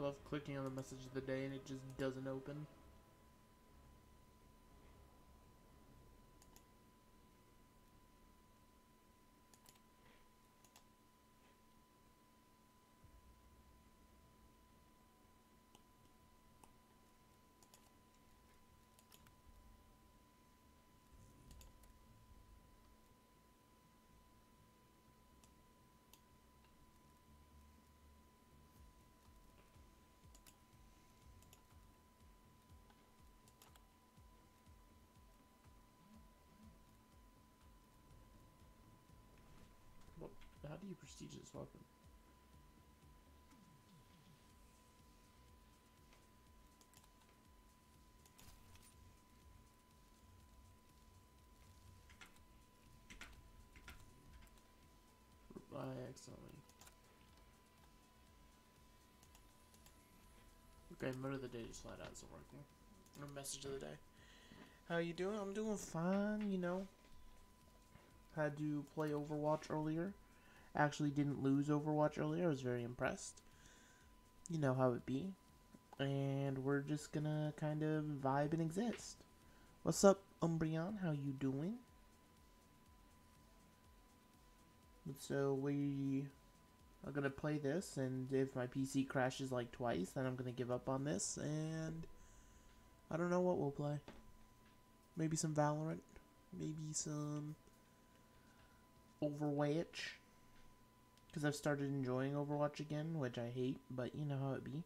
love clicking on the message of the day and it just doesn't open. What? How do you prestige this weapon? By accidentally. Okay, mode of the day just flat out isn't working. Or message of the day. How you doing? I'm doing fine, you know. Had to play Overwatch earlier. Actually didn't lose Overwatch earlier. I was very impressed. You know how it be. And we're just gonna kind of vibe and exist. What's up, Umbreon? How you doing? So we are gonna play this, and if my PC crashes like twice, then I'm gonna give up on this, and I don't know what we'll play. Maybe some Valorant, maybe some Overwatch, because I've started enjoying Overwatch again, which I hate, but you know how it be.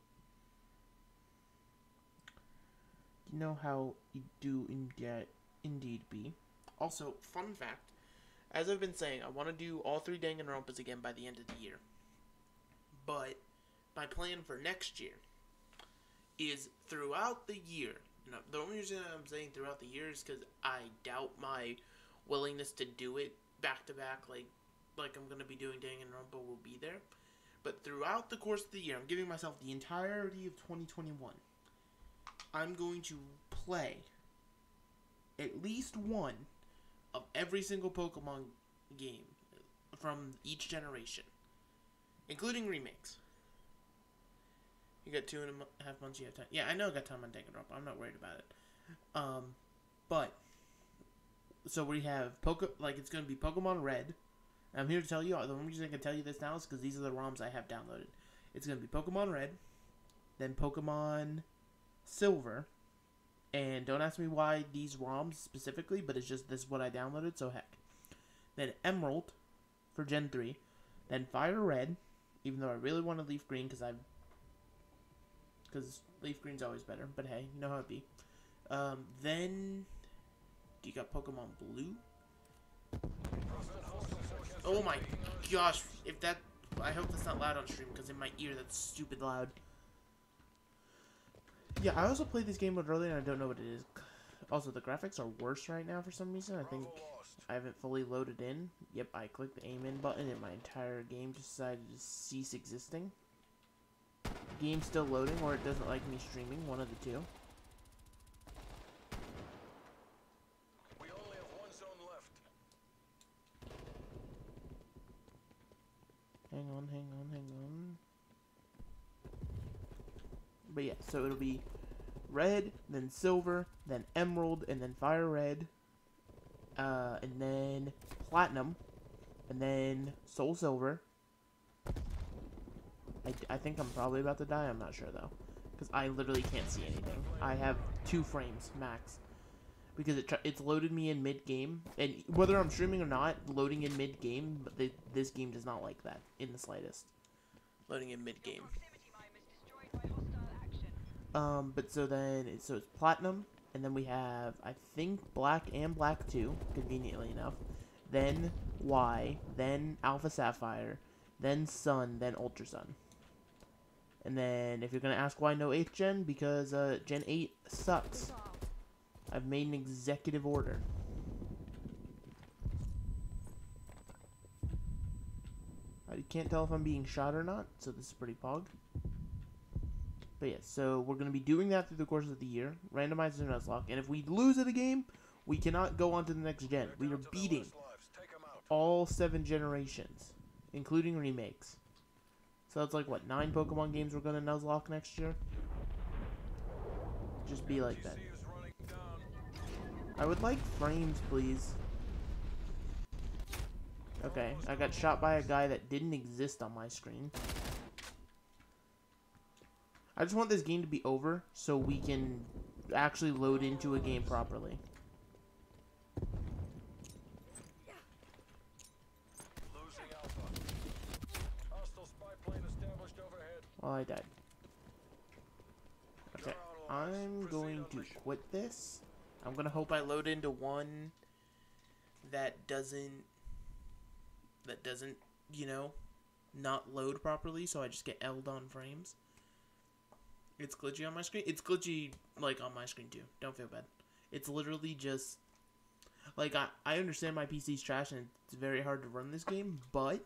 You know how you do indeed, indeed be. Also, fun fact as I've been saying, I want to do all three Danganronpas again by the end of the year. But my plan for next year is throughout the year. The only reason I'm saying throughout the year is because I doubt my willingness to do it back to back, like like I'm gonna be doing Danganronpa will be there. But throughout the course of the year, I'm giving myself the entirety of 2021. I'm going to play at least one of every single Pokemon game from each generation, including remakes. You got two and a half months. You have time. Yeah, I know I got time on Danganronpa. I'm not worried about it. Um, but so we have Poke like it's gonna be Pokemon Red. I'm here to tell you. The only reason I can tell you this now is because these are the ROMs I have downloaded. It's gonna be Pokemon Red, then Pokemon Silver, and don't ask me why these ROMs specifically, but it's just this is what I downloaded, so heck. Then Emerald for Gen 3. Then Fire Red, even though I really want to Leaf Green because I've. Because Leaf Green's always better, but hey, you know how it be. Um, then. You got Pokemon Blue. Oh my gosh, if that. I hope that's not loud on stream because in my ear that's stupid loud. Yeah, I also played this game earlier and I don't know what it is. Also, the graphics are worse right now for some reason. I think I haven't fully loaded in. Yep, I clicked the aim in button and my entire game decided to cease existing. Game's still loading or it doesn't like me streaming, one of the two. We only have one zone left. Hang on, hang on, hang on. But yeah, so it'll be red, then silver, then emerald, and then fire red, uh, and then platinum, and then soul silver. I, I think I'm probably about to die. I'm not sure though, because I literally can't see anything. I have two frames max because it it's loaded me in mid game, and whether I'm streaming or not, loading in mid game, but th- this game does not like that in the slightest. Loading in mid game. Proximity mine was destroyed by hostile action. Um, but so then it's so it's platinum, and then we have I think black and black two, conveniently enough. Then Y, then Alpha Sapphire, then Sun, then Ultra Sun. And then if you're gonna ask why no eighth gen, because uh, Gen eight sucks. I've made an executive order. I can't tell if I'm being shot or not, so this is pretty pog. But so we're going to be doing that through the course of the year. Randomized and Nuzlocke. And if we lose at a game, we cannot go on to the next gen. We are to beating all seven generations, including remakes. So that's like what nine Pokemon games we're gonna Nuzlocke next year. Just be like that. I would like frames, please. Okay, I got shot by a guy that didn't exist on my screen. I just want this game to be over so we can actually load into a game properly. Well, I died. Okay. I'm going to quit this. I'm gonna hope I load into one that doesn't that doesn't, you know, not load properly, so I just get L'd on frames. It's glitchy on my screen. It's glitchy like on my screen too. Don't feel bad. It's literally just like I I understand my PC's trash and it's very hard to run this game, but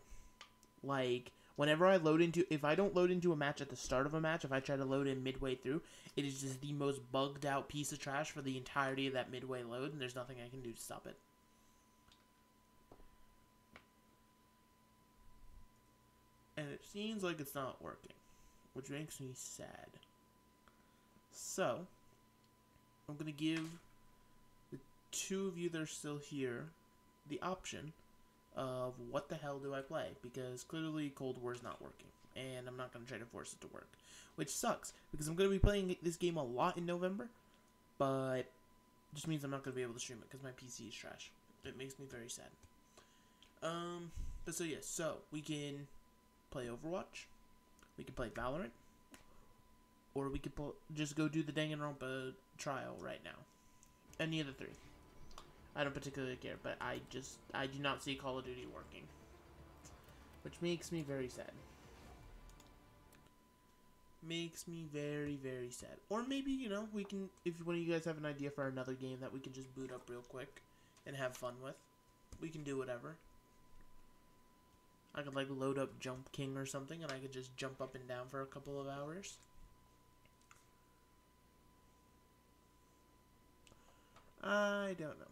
like whenever I load into if I don't load into a match at the start of a match, if I try to load in midway through, it is just the most bugged out piece of trash for the entirety of that midway load and there's nothing I can do to stop it. And it seems like it's not working, which makes me sad. So, I'm going to give the two of you that are still here the option of what the hell do I play because clearly Cold War is not working and I'm not going to try to force it to work, which sucks because I'm going to be playing this game a lot in November, but just means I'm not going to be able to stream it because my PC is trash. It makes me very sad. Um, but so yeah, so we can play Overwatch, we can play Valorant, or we could pl- just go do the Danganronpa trial right now. Any of the three. I don't particularly care, but I just I do not see Call of Duty working, which makes me very sad. Makes me very very sad. Or maybe you know we can if one of you guys have an idea for another game that we can just boot up real quick and have fun with, we can do whatever. I could like load up Jump King or something, and I could just jump up and down for a couple of hours. I don't know.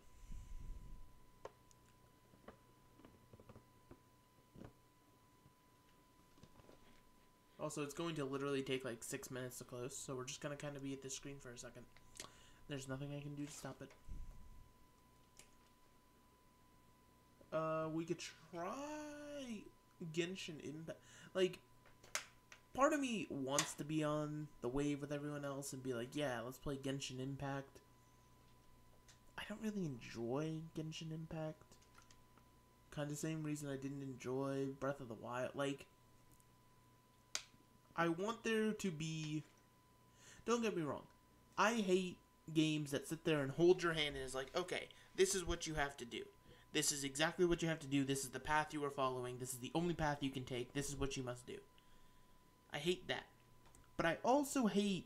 Also, it's going to literally take like six minutes to close, so we're just gonna kind of be at this screen for a second. There's nothing I can do to stop it. Uh, we could try Genshin Impact. Like, part of me wants to be on the wave with everyone else and be like, yeah, let's play Genshin Impact. Don't really enjoy Genshin Impact. Kind of same reason I didn't enjoy Breath of the Wild. Like, I want there to be. Don't get me wrong. I hate games that sit there and hold your hand and is like, okay, this is what you have to do. This is exactly what you have to do. This is the path you are following. This is the only path you can take. This is what you must do. I hate that. But I also hate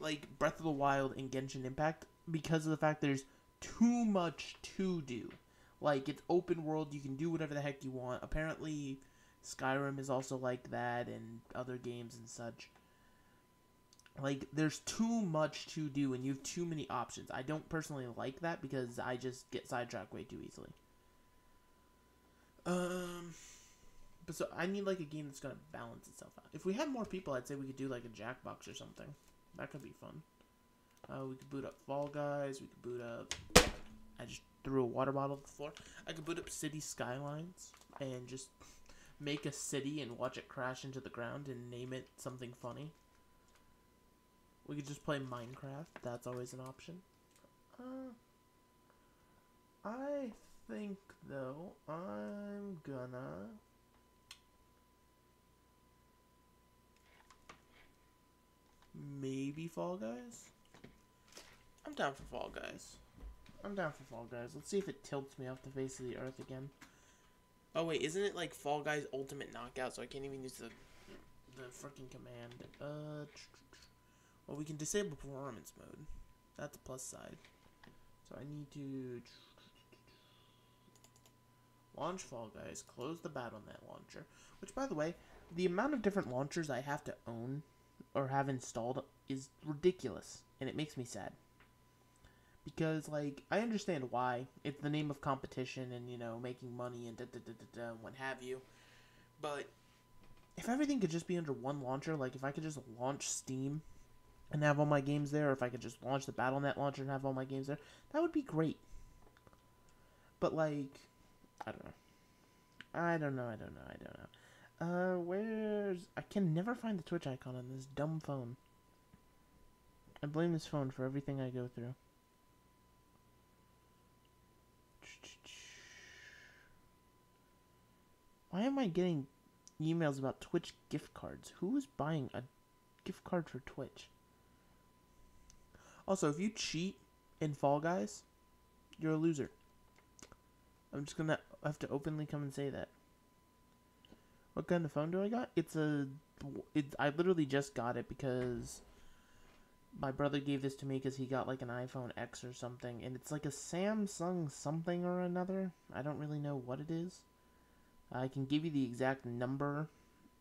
like Breath of the Wild and Genshin Impact because of the fact there's too much to do. Like it's open world, you can do whatever the heck you want. Apparently Skyrim is also like that and other games and such. Like there's too much to do and you have too many options. I don't personally like that because I just get sidetracked way too easily. Um but so I need like a game that's gonna balance itself out. If we had more people, I'd say we could do like a Jackbox or something. That could be fun. Uh, we could boot up Fall Guys. We could boot up. I just threw a water bottle at the floor. I could boot up City Skylines and just make a city and watch it crash into the ground and name it something funny. We could just play Minecraft. That's always an option. Uh, I think though I'm gonna. Maybe Fall Guys? I'm down for Fall Guys. I'm down for Fall Guys. Let's see if it tilts me off the face of the earth again. Oh wait, isn't it like Fall Guys Ultimate Knockout? So I can't even use the the freaking command. Uh, well, we can disable performance mode. That's a plus side. So I need to launch Fall Guys, close the BattleNet launcher. Which, by the way, the amount of different launchers I have to own or have installed is ridiculous, and it makes me sad. Because, like, I understand why. It's the name of competition and, you know, making money and da da da da da and what have you. But if everything could just be under one launcher, like if I could just launch Steam and have all my games there, or if I could just launch the BattleNet launcher and have all my games there, that would be great. But like, I don't know. I don't know. I don't know. I don't know. Uh, where's I can never find the Twitch icon on this dumb phone. I blame this phone for everything I go through. Why am I getting emails about Twitch gift cards? Who is buying a gift card for Twitch? Also, if you cheat in Fall Guys, you're a loser. I'm just gonna have to openly come and say that. What kind of phone do I got? It's a. It, I literally just got it because my brother gave this to me because he got like an iPhone X or something, and it's like a Samsung something or another. I don't really know what it is. I can give you the exact number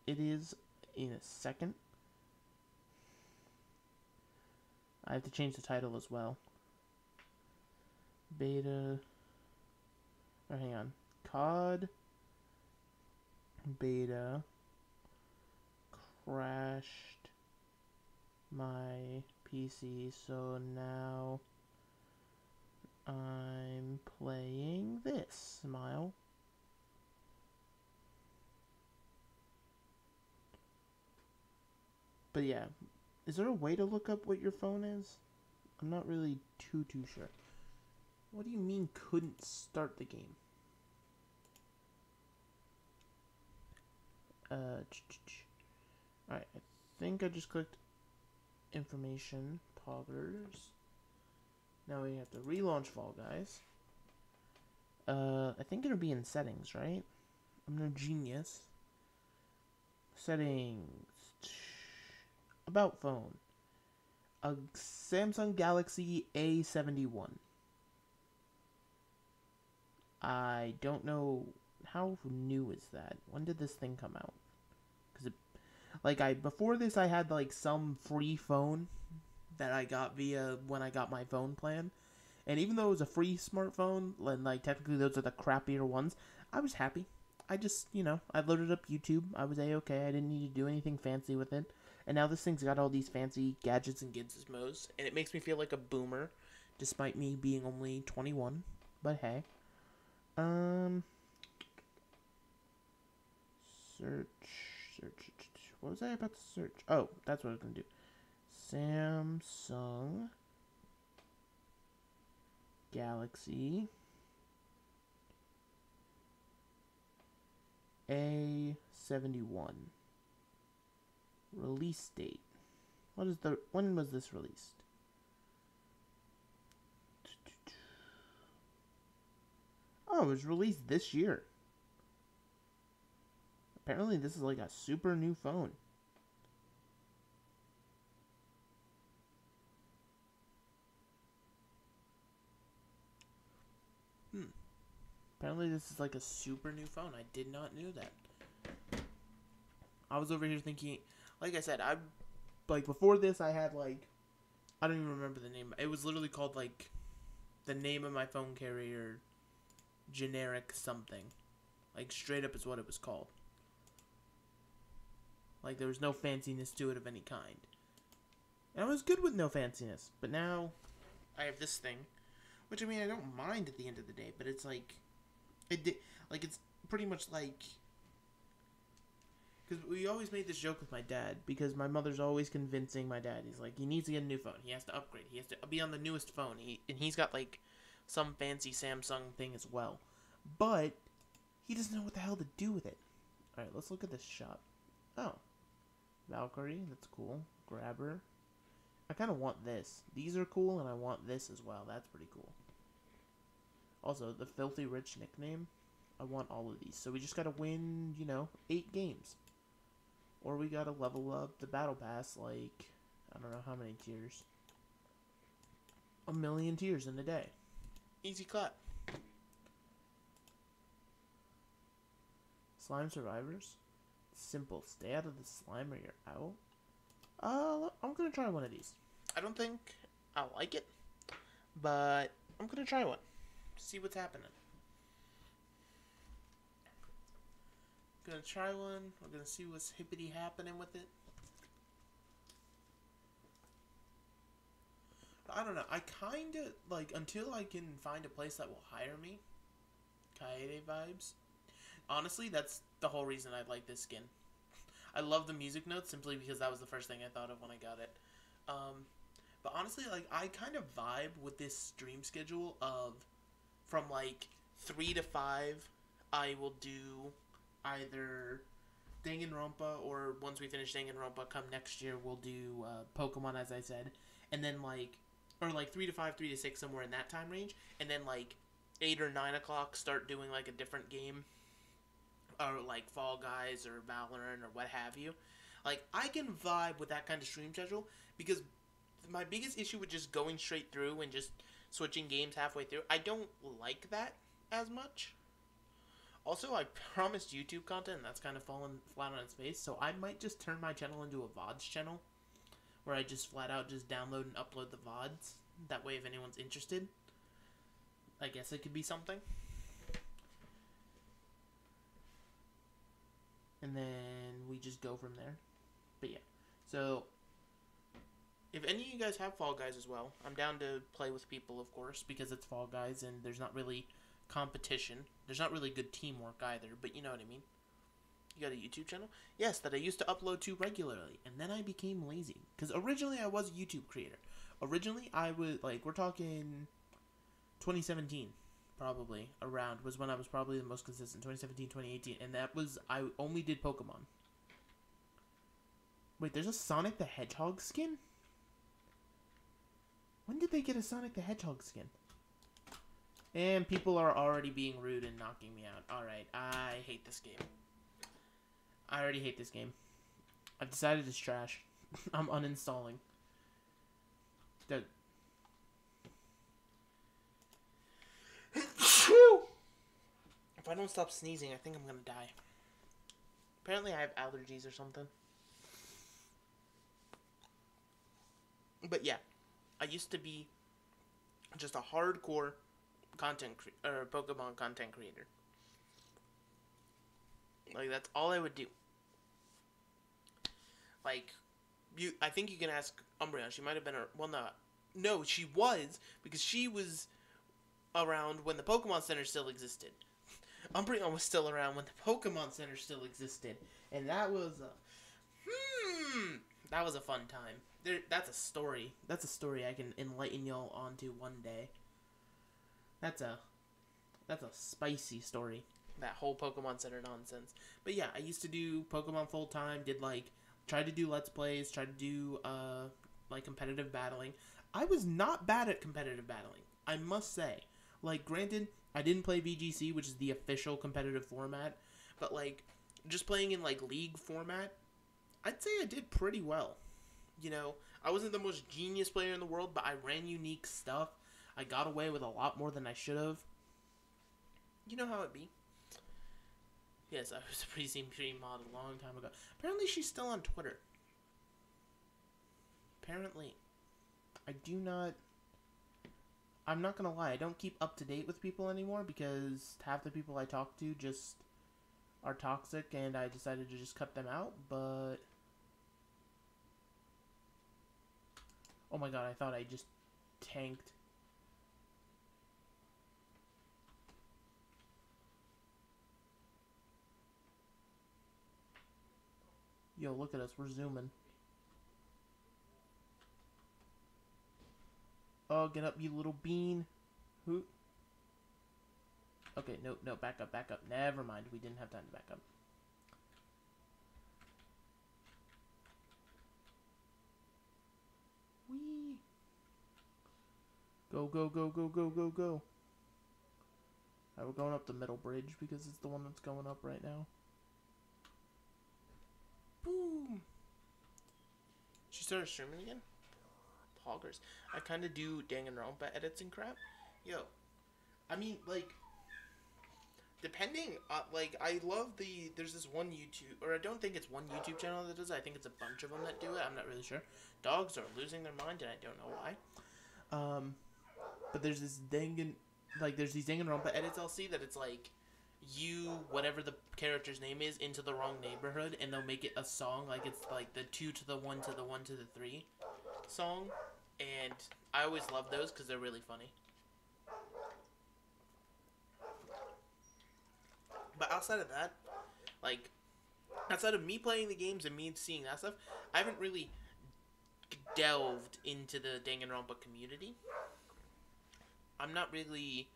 it is in a second. I have to change the title as well. Beta. Oh, hang on. COD beta crashed my PC, so now I'm playing this. Smile. But yeah, is there a way to look up what your phone is? I'm not really too too sure. What do you mean couldn't start the game? Uh, Alright, I think I just clicked information, poggers. Now we have to relaunch Fall Guys. Uh, I think it'll be in settings, right? I'm no genius. Settings. About phone. A Samsung Galaxy A71. I don't know how new is that? When did this thing come out? It, like I before this, I had like some free phone that I got via when I got my phone plan, and even though it was a free smartphone, and like technically those are the crappier ones, I was happy. I just you know I loaded up YouTube. I was a okay. I didn't need to do anything fancy with it, and now this thing's got all these fancy gadgets and gizmos, and it makes me feel like a boomer, despite me being only twenty one. But hey, um search, search. What was I about to search? Oh, that's what I was gonna do. Samsung Galaxy A71 release date. What is the when was this released? Oh, it was released this year. Apparently, this is like a super new phone. Hmm. Apparently, this is like a super new phone. I did not know that. I was over here thinking, like I said, I like before this, I had like, I don't even remember the name. It was literally called like, the name of my phone carrier, generic something, like straight up is what it was called. Like there was no fanciness to it of any kind. And I was good with no fanciness, but now I have this thing, which I mean I don't mind at the end of the day, but it's like it di- like it's pretty much like because we always made this joke with my dad because my mother's always convincing my dad. He's like, he needs to get a new phone. He has to upgrade. He has to be on the newest phone. He and he's got like some fancy Samsung thing as well, but he doesn't know what the hell to do with it. All right, let's look at this shop. Oh, Valkyrie, that's cool. Grabber. I kind of want this. These are cool, and I want this as well. That's pretty cool. Also, the Filthy Rich nickname. I want all of these. So we just gotta win, you know, eight games. Or we gotta level up the Battle Pass, like, I don't know how many tiers. A million tiers in a day. Easy clap. Slime Survivors? Simple. Stay out of the slime or you're out. Uh, I'm gonna try one of these. I don't think I'll like it, but I'm gonna try one. See what's happening. Gonna try one. We're gonna see what's hippity happening with it. I don't know. I kind of like until I can find a place that will hire me. Kaede vibes. Honestly, that's the whole reason I like this skin. I love the music notes simply because that was the first thing I thought of when I got it. Um, but honestly, like I kind of vibe with this stream schedule of from like three to five. I will do either Danganronpa or once we finish Danganronpa, come next year we'll do uh, Pokemon as I said, and then like or like three to five, three to six, somewhere in that time range, and then like eight or nine o'clock start doing like a different game, or like Fall Guys or Valorant or what have you. Like I can vibe with that kind of stream schedule because my biggest issue with just going straight through and just switching games halfway through, I don't like that as much. Also, I promised YouTube content, and that's kind of fallen flat on its face. So I might just turn my channel into a VODs channel, where I just flat out just download and upload the VODs. That way, if anyone's interested, I guess it could be something. And then we just go from there. But yeah, so if any of you guys have Fall Guys as well, I'm down to play with people, of course, because it's Fall Guys and there's not really competition. There's not really good teamwork either, but you know what I mean. You got a YouTube channel? Yes, that I used to upload to regularly, and then I became lazy. Because originally I was a YouTube creator. Originally I was, like, we're talking 2017, probably, around, was when I was probably the most consistent. 2017, 2018, and that was, I only did Pokemon. Wait, there's a Sonic the Hedgehog skin? When did they get a Sonic the Hedgehog skin? And people are already being rude and knocking me out. Alright, I hate this game. I already hate this game. I've decided it's trash. I'm uninstalling. That. if I don't stop sneezing, I think I'm gonna die. Apparently, I have allergies or something. But yeah, I used to be just a hardcore content cre- or Pokemon content creator. Like that's all I would do. Like you I think you can ask Umbreon. She might have been a well not no, she was because she was around when the Pokemon Center still existed. Umbreon was still around when the Pokemon Center still existed. And that was a hmm that was a fun time. There that's a story. That's a story I can enlighten y'all onto one day. That's a that's a spicy story. That whole Pokemon Center nonsense. But yeah, I used to do Pokemon full time, did like tried to do let's plays, tried to do uh like competitive battling. I was not bad at competitive battling. I must say. Like granted, I didn't play VGC, which is the official competitive format, but like just playing in like league format, I'd say I did pretty well. You know, I wasn't the most genius player in the world, but I ran unique stuff. I got away with a lot more than I should have. You know how it be. Yes, I was a pretty pretty mod a long time ago. Apparently, she's still on Twitter. Apparently, I do not. I'm not gonna lie. I don't keep up to date with people anymore because half the people I talk to just are toxic, and I decided to just cut them out. But oh my god, I thought I just tanked. Yo, look at us. We're zooming. Oh, get up, you little bean. Who? Okay, no, no, back up, back up. Never mind. We didn't have time to back up. Whee! Go, go, go, go, go, go, go. Alright, we're going up the middle bridge because it's the one that's going up right now. Boom! She started streaming again? Poggers. I kind of do Danganronpa edits and crap. Yo. I mean, like, depending, uh, like, I love the, there's this one YouTube, or I don't think it's one YouTube channel that does it. I think it's a bunch of them that do it. I'm not really sure. Dogs are losing their mind, and I don't know why. Um, but there's this Dangan, like, there's these Danganronpa edits I'll see that it's like, you whatever the character's name is into the wrong neighborhood and they'll make it a song like it's like the two to the one to the one to the three song. And i always love those because they're really funny. But outside of that like outside of me playing the games and me seeing that stuff i haven't really delved into the danganronpa community. I'm not really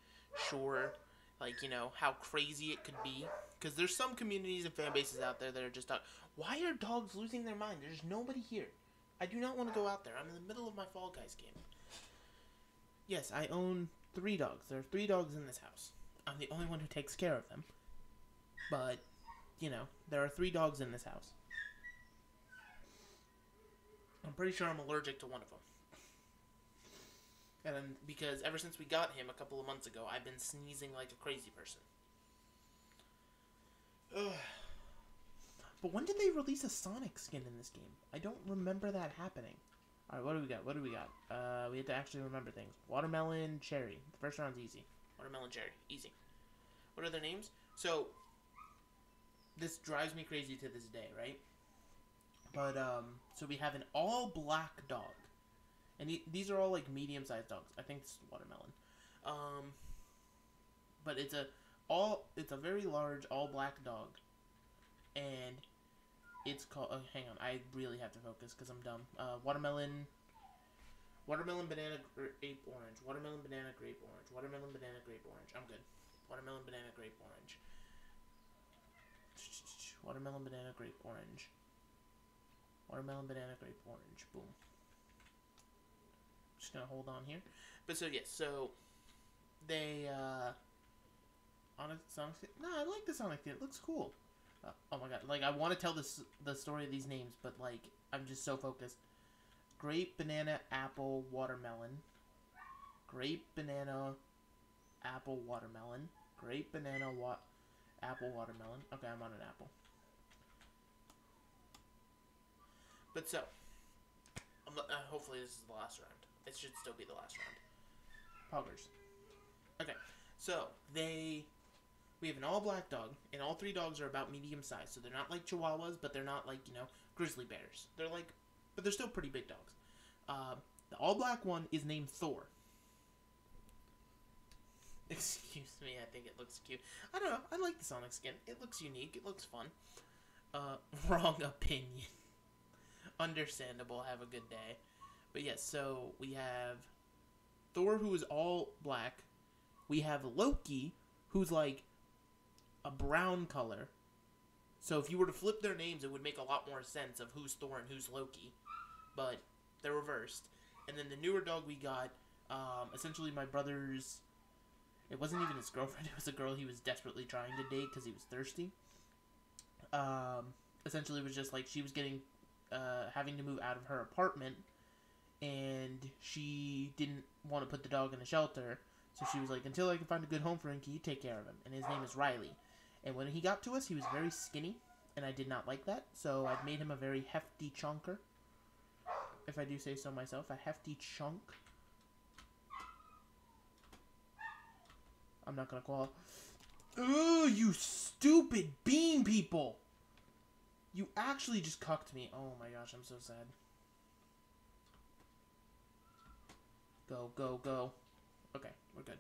sure like you know how crazy it could be. Because there's some communities and fan bases out there that are just like why are dogs losing their mind? There's nobody here. I do not want to go out there. I'm in the middle of my fall guys game. Yes i own three dogs. There are three dogs in this house. I'm the only one who takes care of them. But you know there are three dogs in this house. I'm pretty sure i'm allergic to one of them and because ever since we got him a couple of months ago, I've been sneezing like a crazy person. Ugh. But when did they release a Sonic skin in this game? I don't remember that happening. Alright, what do we got? What do we got? Uh, we have to actually remember things. Watermelon, cherry. The first round's easy. Watermelon, cherry. Easy. What are their names? So, this drives me crazy to this day, right? But, um, so we have an all black dog and he, these are all like medium-sized dogs. I think this is watermelon. Um, but it's a all it's a very large all black dog, and it's called. Oh, hang on, I really have to focus because I'm dumb. Uh, watermelon. Watermelon, banana, grape, orange. Watermelon, banana, grape, orange. Watermelon, banana, grape, orange. I'm good. Watermelon, banana, grape, orange. Watermelon, banana, grape, orange. Watermelon, banana, grape, orange. Boom just gonna hold on here. But so yes, so they uh on a Sonic. No, I like the Sonic. It looks cool. Uh, oh my god! Like I want to tell this the story of these names, but like I'm just so focused. Grape, banana, apple, watermelon. Grape, banana, apple, watermelon. Grape, banana, what? Apple, watermelon. Okay, I'm on an apple. But so, uh, hopefully this is the last round. It should still be the last round. Poggers. Okay, so they we have an all black dog, and all three dogs are about medium size. So they're not like Chihuahuas, but they're not like you know grizzly bears. They're like, but they're still pretty big dogs. Uh, the all black one is named Thor. Excuse me, I think it looks cute. I don't know. I like the Sonic skin. It looks unique. It looks fun. Uh, wrong opinion. Understandable. Have a good day. But yes, so we have Thor, who is all black. We have Loki, who's like a brown color. So if you were to flip their names, it would make a lot more sense of who's Thor and who's Loki. But they're reversed. And then the newer dog we got, um, essentially my brother's. It wasn't even his girlfriend. It was a girl he was desperately trying to date because he was thirsty. Um, essentially, it was just like she was getting, uh, having to move out of her apartment and she didn't want to put the dog in a shelter. So she was like, until I can find a good home for him, can you take care of him? And his name is Riley. And when he got to us, he was very skinny, and I did not like that. So I've made him a very hefty chunker, if I do say so myself, a hefty chunk. I'm not gonna call. Ooh, you stupid bean people! You actually just cucked me. Oh my gosh, I'm so sad. Go, go, go. Okay, we're good.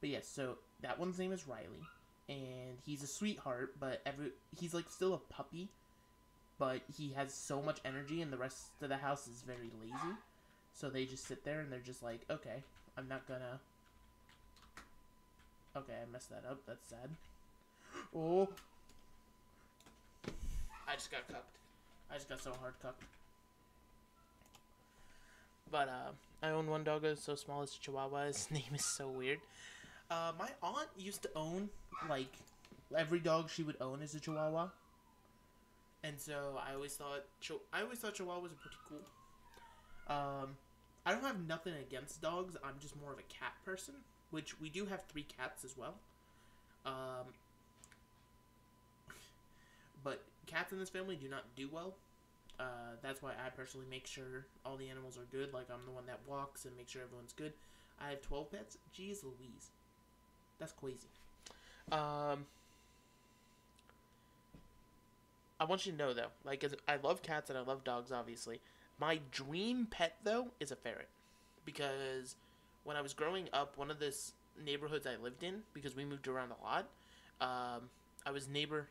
But yes, so that one's name is Riley, and he's a sweetheart, but every he's like still a puppy, but he has so much energy, and the rest of the house is very lazy. So they just sit there and they're just like, okay, I'm not gonna. Okay, I messed that up. That's sad. Oh. I just got cucked. I just got so hard cucked. But uh, I own one dog so small as Chihuahua. His name is so weird. Uh, my aunt used to own like every dog she would own is a Chihuahua, and so I always thought I always thought Chihuahuas were pretty cool. Um, I don't have nothing against dogs. I'm just more of a cat person, which we do have three cats as well. Um, but cats in this family do not do well. Uh, that's why I personally make sure all the animals are good. Like I'm the one that walks and make sure everyone's good. I have 12 pets. Jeez Louise, that's crazy. Um, I want you to know though, like, I love cats and I love dogs, obviously. My dream pet though is a ferret, because when I was growing up, one of the neighborhoods I lived in, because we moved around a lot, um, I was neighbor.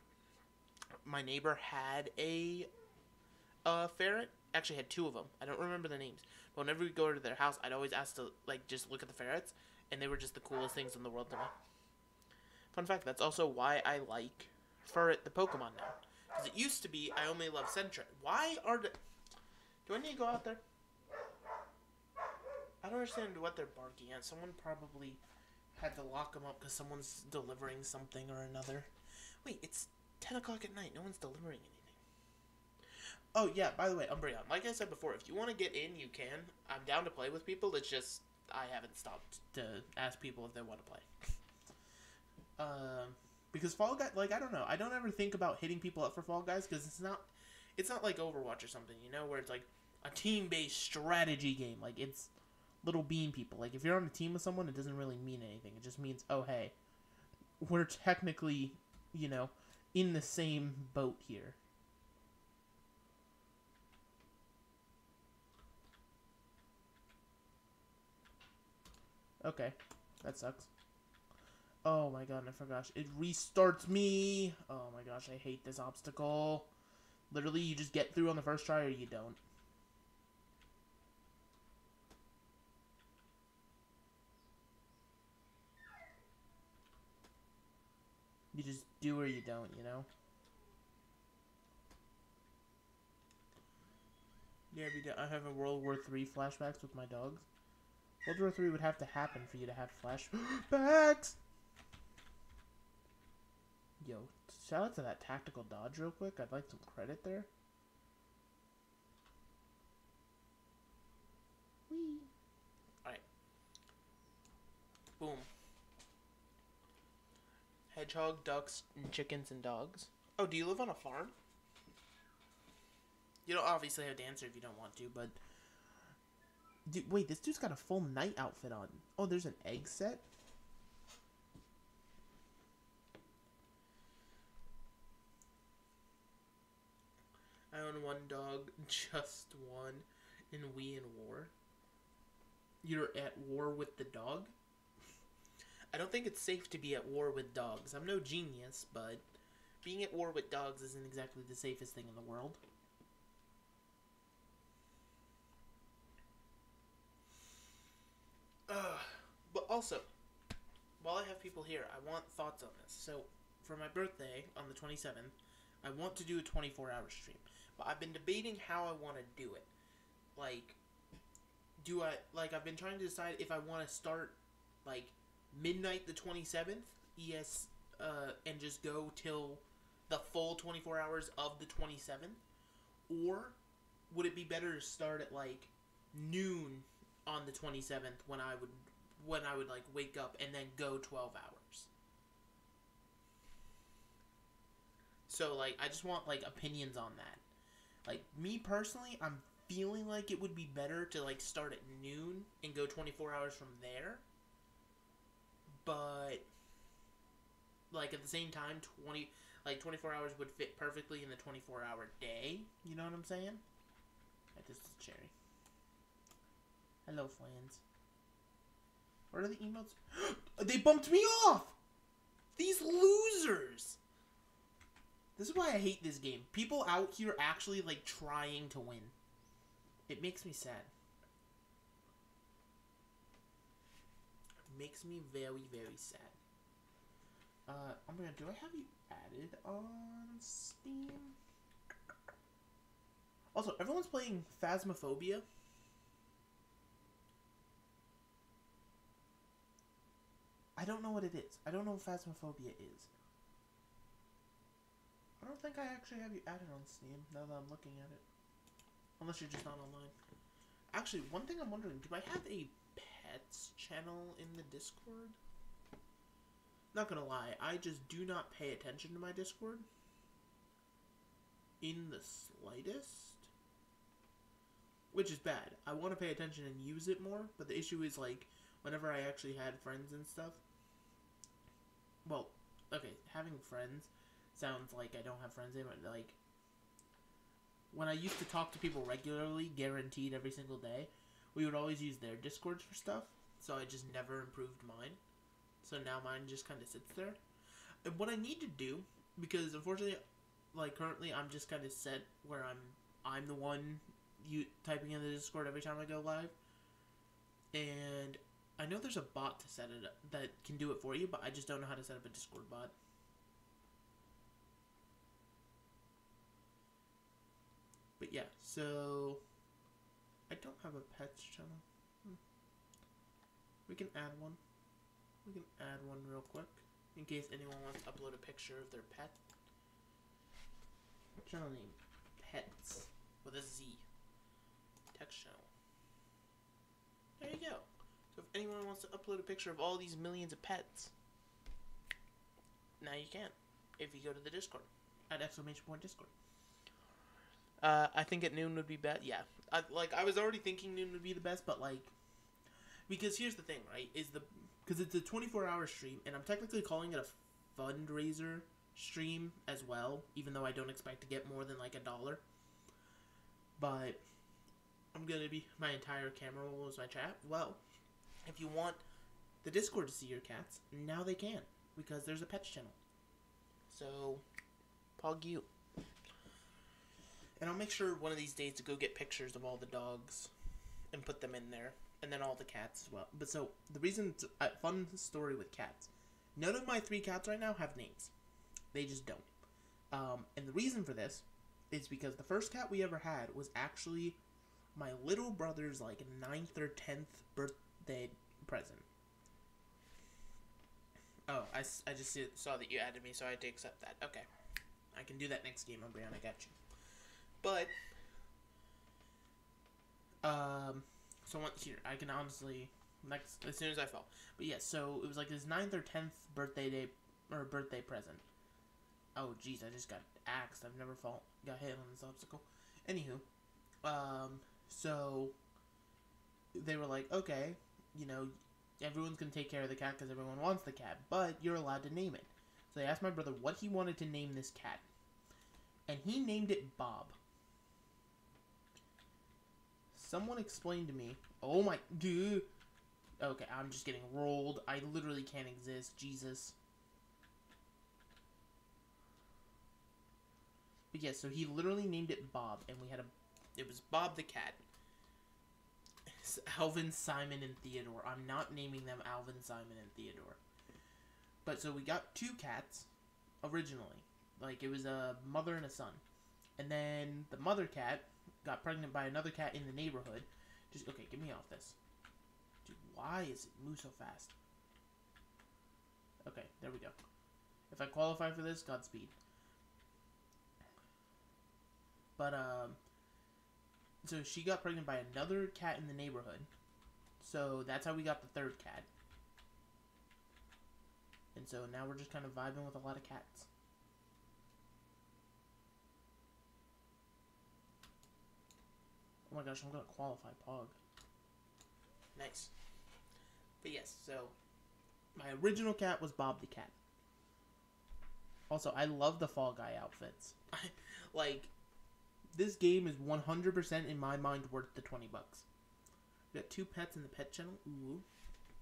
My neighbor had a, a ferret. Actually, had two of them. I don't remember the names. But whenever we go to their house, I'd always ask to like just look at the ferrets, and they were just the coolest things in the world to me. Fun fact: that's also why I like Furret the Pokemon now. Because it used to be I only love Sentret. Why are the? Do I need to go out there? I don't understand what they're barking at. Someone probably had to lock them up because someone's delivering something or another. Wait, it's ten o'clock at night. No one's delivering anything. Oh yeah. By the way, Umbreon. Like I said before, if you want to get in, you can. I'm down to play with people. It's just I haven't stopped to ask people if they want to play. Um, because Fall Guy, like I don't know, I don't ever think about hitting people up for Fall Guys because it's not, it's not like Overwatch or something, you know, where it's like a team-based strategy game. Like it's little bean people. Like if you're on a team with someone, it doesn't really mean anything. It just means, oh hey, we're technically, you know, in the same boat here. Okay, that sucks. Oh my god, I forgot. It restarts me! Oh my gosh, I hate this obstacle. Literally, you just get through on the first try or you don't. You just do or you don't, you know? Yeah, I have a World War Three flashbacks with my dogs. World War Three would have to happen for you to have flashbacks. Yo, shout out to that tactical dodge real quick. I'd like some credit there. Whee. Alright. Boom. Hedgehog, ducks, and chickens and dogs. Oh, do you live on a farm? You don't obviously have to answer if you don't want to, but. Dude, wait, this dude's got a full knight outfit on. Oh, there's an egg set? I own one dog, just one, and we in war. You're at war with the dog? I don't think it's safe to be at war with dogs. I'm no genius, but being at war with dogs isn't exactly the safest thing in the world. Uh, but also, while I have people here, I want thoughts on this. So, for my birthday on the 27th, I want to do a 24 hour stream. But I've been debating how I want to do it. Like, do I, like, I've been trying to decide if I want to start, like, midnight the 27th, ES, uh, and just go till the full 24 hours of the 27th? Or would it be better to start at, like, noon on the 27th when I would when I would like wake up and then go 12 hours. So like I just want like opinions on that. Like me personally, I'm feeling like it would be better to like start at noon and go 24 hours from there. But like at the same time 20 like 24 hours would fit perfectly in the 24 hour day, you know what I'm saying? That is cherry. Hello, friends. What are the emotes? they bumped me off! These losers! This is why I hate this game. People out here actually, like, trying to win. It makes me sad. It makes me very, very sad. Uh, I'm gonna, do I have you added on Steam? Also, everyone's playing Phasmophobia. I don't know what it is. I don't know what Phasmophobia is. I don't think I actually have you added on Steam now that I'm looking at it. Unless you're just not online. Actually, one thing I'm wondering, do I have a pets channel in the Discord? Not gonna lie, I just do not pay attention to my Discord. In the slightest. Which is bad. I want to pay attention and use it more, but the issue is like whenever I actually had friends and stuff. Well, okay, having friends sounds like I don't have friends anymore. Like when I used to talk to people regularly, guaranteed every single day, we would always use their discords for stuff. So I just never improved mine. So now mine just kind of sits there. And what I need to do, because unfortunately, like currently, I'm just kind of set where I'm I'm the one you typing in the Discord every time I go live, and I know there's a bot to set it up that can do it for you, but I just don't know how to set up a Discord bot. But yeah, so I don't have a pets channel. Hmm. We can add one. We can add one real quick in case anyone wants to upload a picture of their pet. Channel name Pets with a Z. Text channel. There you go. So if anyone wants to upload a picture of all these millions of pets, now you can. If you go to the Discord at exclamation point Discord. Uh, I think at noon would be best. Yeah, I, like I was already thinking noon would be the best, but like, because here's the thing, right? Is the because it's a 24 hour stream, and I'm technically calling it a fundraiser stream as well, even though I don't expect to get more than like a dollar. But I'm gonna be my entire camera roll is my chat. Well, if you want the Discord to see your cats, now they can because there's a pets channel. So, pog you. And I'll make sure one of these days to go get pictures of all the dogs and put them in there, and then all the cats as well. But so the reason, a fun story with cats. None of my three cats right now have names. They just don't. Um, and the reason for this is because the first cat we ever had was actually my little brother's like ninth or tenth birthday present. Oh, I, I just saw that you added me, so I had to accept that. Okay. I can do that next game, Brian. I got you. But, um, so once here, I can honestly, next, as soon as I fall. But yeah, so it was like his ninth or tenth birthday day, or birthday present. Oh, jeez, I just got axed. I've never fall, got hit on this obstacle. Anywho, um, so they were like, okay, you know, everyone's gonna take care of the cat because everyone wants the cat, but you're allowed to name it. So I asked my brother what he wanted to name this cat, and he named it Bob. Someone explained to me. Oh my, dude. Okay, I'm just getting rolled. I literally can't exist. Jesus. But yeah, so he literally named it Bob, and we had a. It was Bob the cat. Alvin, Simon, and Theodore. I'm not naming them Alvin, Simon, and Theodore. But so we got two cats originally. Like it was a mother and a son. And then the mother cat got pregnant by another cat in the neighborhood. Just okay, get me off this. Dude, why is it move so fast? Okay, there we go. If I qualify for this, Godspeed. But um so she got pregnant by another cat in the neighborhood. So that's how we got the third cat. And so now we're just kind of vibing with a lot of cats. Oh my gosh, I'm gonna qualify Pog. Nice. But yes, so my original cat was Bob the cat. Also, I love the Fall Guy outfits. like, this game is 100% in my mind worth the 20 bucks. We got two pets in the pet channel. Ooh.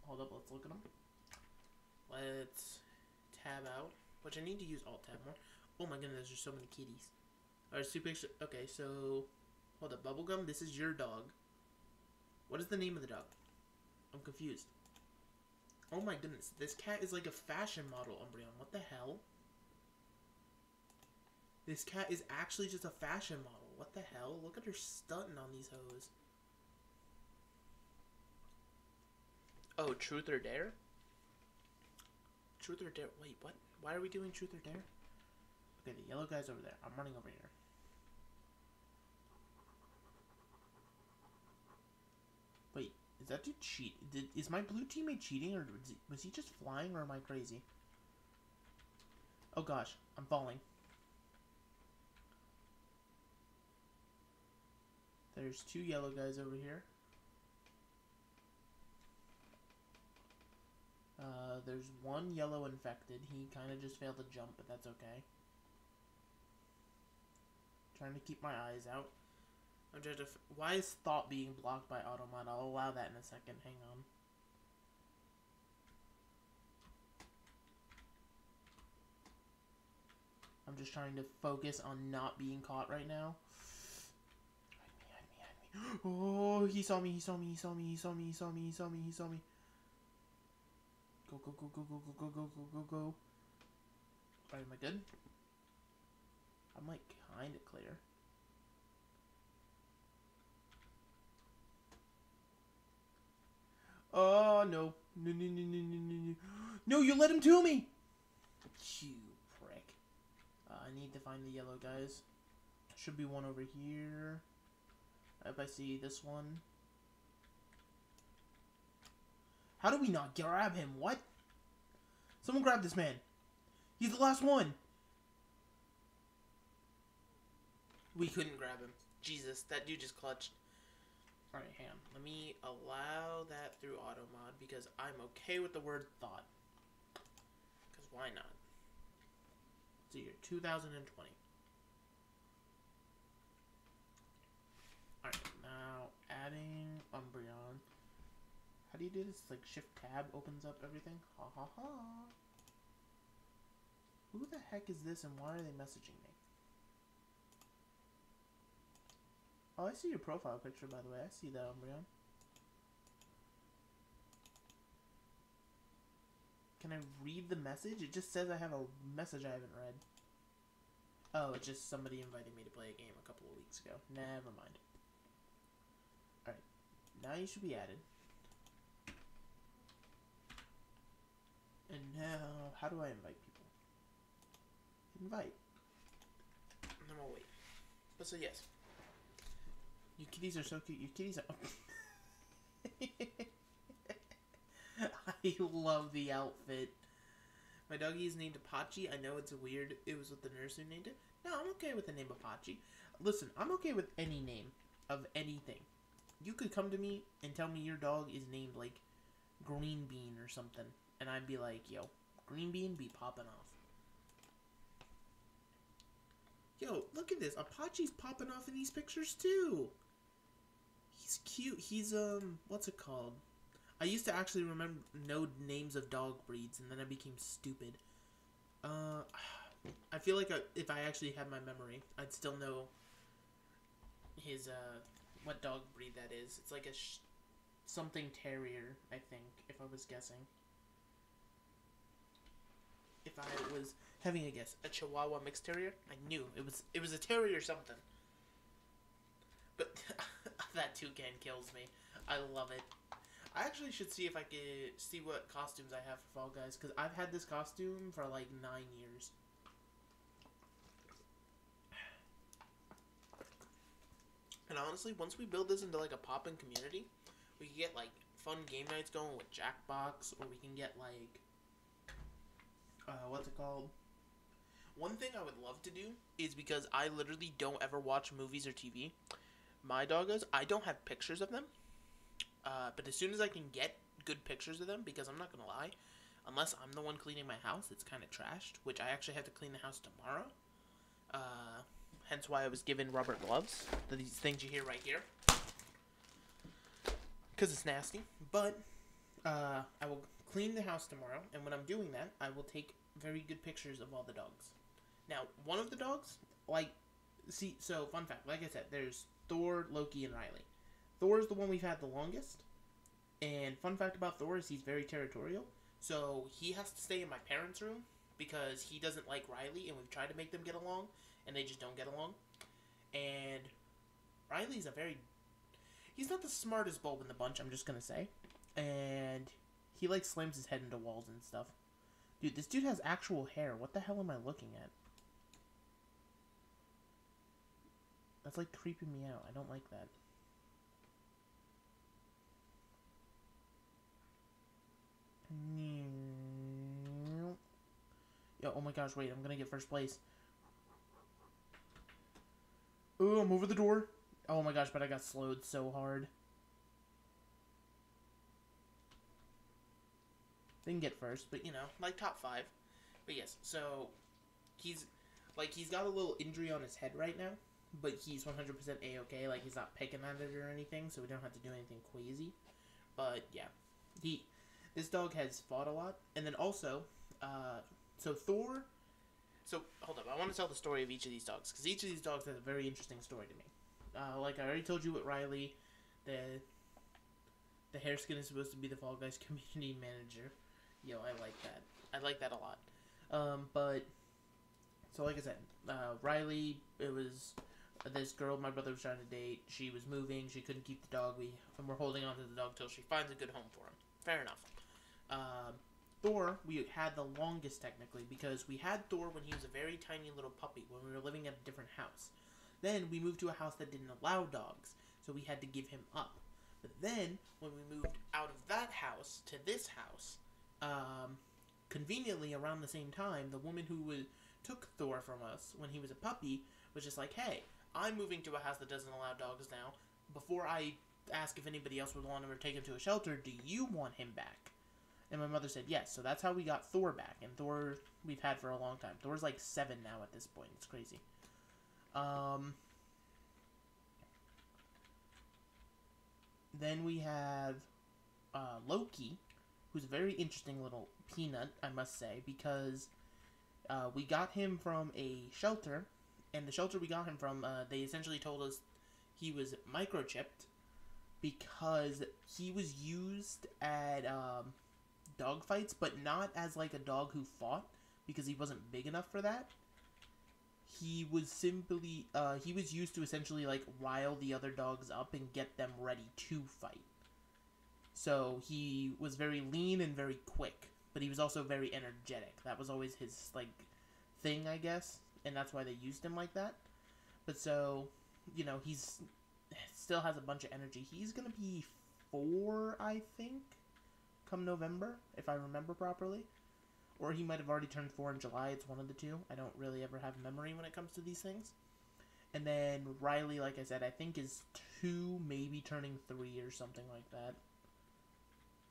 Hold up, let's look at them. Let's tab out, which I need to use alt tab more. Oh my goodness, there's so many kitties. Alright, super. Okay, so hold up, bubblegum. This is your dog. What is the name of the dog? I'm confused. Oh my goodness, this cat is like a fashion model, Umbreon. What the hell? This cat is actually just a fashion model. What the hell? Look at her stunting on these hoes. Oh, truth or dare? Truth or dare? Wait, what? Why are we doing truth or dare? Okay, the yellow guy's over there. I'm running over here. Wait, is that dude cheat? Did, is my blue teammate cheating, or was he, was he just flying, or am I crazy? Oh gosh, I'm falling. There's two yellow guys over here. Uh, there's one yellow infected. He kind of just failed to jump, but that's okay. Trying to keep my eyes out. I'm. F- Why is thought being blocked by automod? I'll allow that in a second. Hang on. I'm just trying to focus on not being caught right now. Hide me, hide me, hide me. Oh, he saw me, he saw me, he saw me, he saw me, he saw me, he saw me, he saw me. Go, go, go, go, go, go, go, go, go, go, go. Alright, am I good? I'm like kinda clear. Oh no. No no no no no no no. No, you let him to me! You prick. Uh, I need to find the yellow guys. Should be one over here. If I see this one. How do we not grab him? What? Someone grab this man. He's the last one. We couldn't grab him. Jesus, that dude just clutched. Alright, hang on. Let me allow that through auto mod because I'm okay with the word thought. Because why not? The year 2020. Alright, now adding Umbreon. How do you do this? Like shift tab opens up everything? Ha ha ha. Who the heck is this and why are they messaging me? Oh, I see your profile picture, by the way. I see that, Umbreon. Can I read the message? It just says I have a message I haven't read. Oh, it's just somebody invited me to play a game a couple of weeks ago. Never mind. Now you should be added. And now, how do I invite people? Invite. And then we'll wait. But so, yes. Your kitties are so cute. Your kitties are. I love the outfit. My doggy is named Apache. I know it's weird. It was what the nurse who named it. No, I'm okay with the name Apache. Listen, I'm okay with any name of anything. You could come to me and tell me your dog is named like Green Bean or something, and I'd be like, yo, Green Bean be popping off. Yo, look at this. Apache's popping off in these pictures too. He's cute. He's um, what's it called? I used to actually remember know names of dog breeds, and then I became stupid. Uh, I feel like I, if I actually had my memory, I'd still know his uh, what dog breed that is. It's like a something terrier, I think, if I was guessing. If I was having a guess, a Chihuahua mixed terrier, I knew it was it was a terrier or something. But that toucan kills me. I love it. I actually should see if I could see what costumes I have for Fall Guys because I've had this costume for like nine years. And honestly, once we build this into like a poppin' community, we can get like fun game nights going with Jackbox, or we can get like, uh, what's it called? One thing I would love to do is because I literally don't ever watch movies or TV. My doggos, I don't have pictures of them. Uh, but as soon as I can get good pictures of them, because I'm not gonna lie, unless I'm the one cleaning my house, it's kind of trashed. Which I actually have to clean the house tomorrow. Uh, hence why I was given rubber gloves. These things you hear right here, because it's nasty. But uh, I will clean the house tomorrow, and when I'm doing that, I will take very good pictures of all the dogs. Now, one of the dogs, like, see, so fun fact, like I said, there's Thor, Loki, and Riley. Thor is the one we've had the longest. And fun fact about Thor is he's very territorial. So he has to stay in my parents' room because he doesn't like Riley, and we've tried to make them get along, and they just don't get along. And Riley's a very. He's not the smartest bulb in the bunch, I'm just gonna say. And he, like, slams his head into walls and stuff. Dude, this dude has actual hair. What the hell am I looking at? That's, like, creeping me out. I don't like that. Yo, oh my gosh, wait, I'm gonna get first place. Oh, I'm over the door. Oh my gosh, but I got slowed so hard. Didn't get first, but you know, like top five. But yes, so he's like he's got a little injury on his head right now, but he's 100% a okay. Like he's not picking at it or anything, so we don't have to do anything crazy. But yeah, he this dog has fought a lot, and then also, uh, so Thor. So hold up, I want to tell the story of each of these dogs because each of these dogs has a very interesting story to me. Uh, like I already told you with Riley, the the Hareskin is supposed to be the Fall Guys community manager. Yo, I like that. I like that a lot. Um, but so like I said, uh, Riley, it was this girl my brother was trying to date. She was moving. She couldn't keep the dog. We and we're holding on to the dog till she finds a good home for him. Fair enough. Um, Thor, we had the longest technically because we had Thor when he was a very tiny little puppy when we were living at a different house. Then we moved to a house that didn't allow dogs, so we had to give him up. But then when we moved out of that house to this house, um, conveniently around the same time, the woman who was, took Thor from us when he was a puppy was just like, "Hey, I'm moving to a house that doesn't allow dogs now. Before I ask if anybody else would want him or take him to a shelter, do you want him back?" And my mother said yes. So that's how we got Thor back. And Thor we've had for a long time. Thor's like seven now at this point. It's crazy. Um. Then we have uh, Loki, who's a very interesting little peanut, I must say, because uh, we got him from a shelter, and the shelter we got him from, uh, they essentially told us he was microchipped because he was used at um, dog fights, but not as like a dog who fought because he wasn't big enough for that. He was simply uh, he was used to essentially like rile the other dogs up and get them ready to fight. So he was very lean and very quick, but he was also very energetic. That was always his like thing, I guess, and that's why they used him like that. But so, you know, he's still has a bunch of energy. He's gonna be four, I think, come November, if I remember properly. Or he might have already turned four in July. It's one of the two. I don't really ever have memory when it comes to these things. And then Riley, like I said, I think is two, maybe turning three or something like that.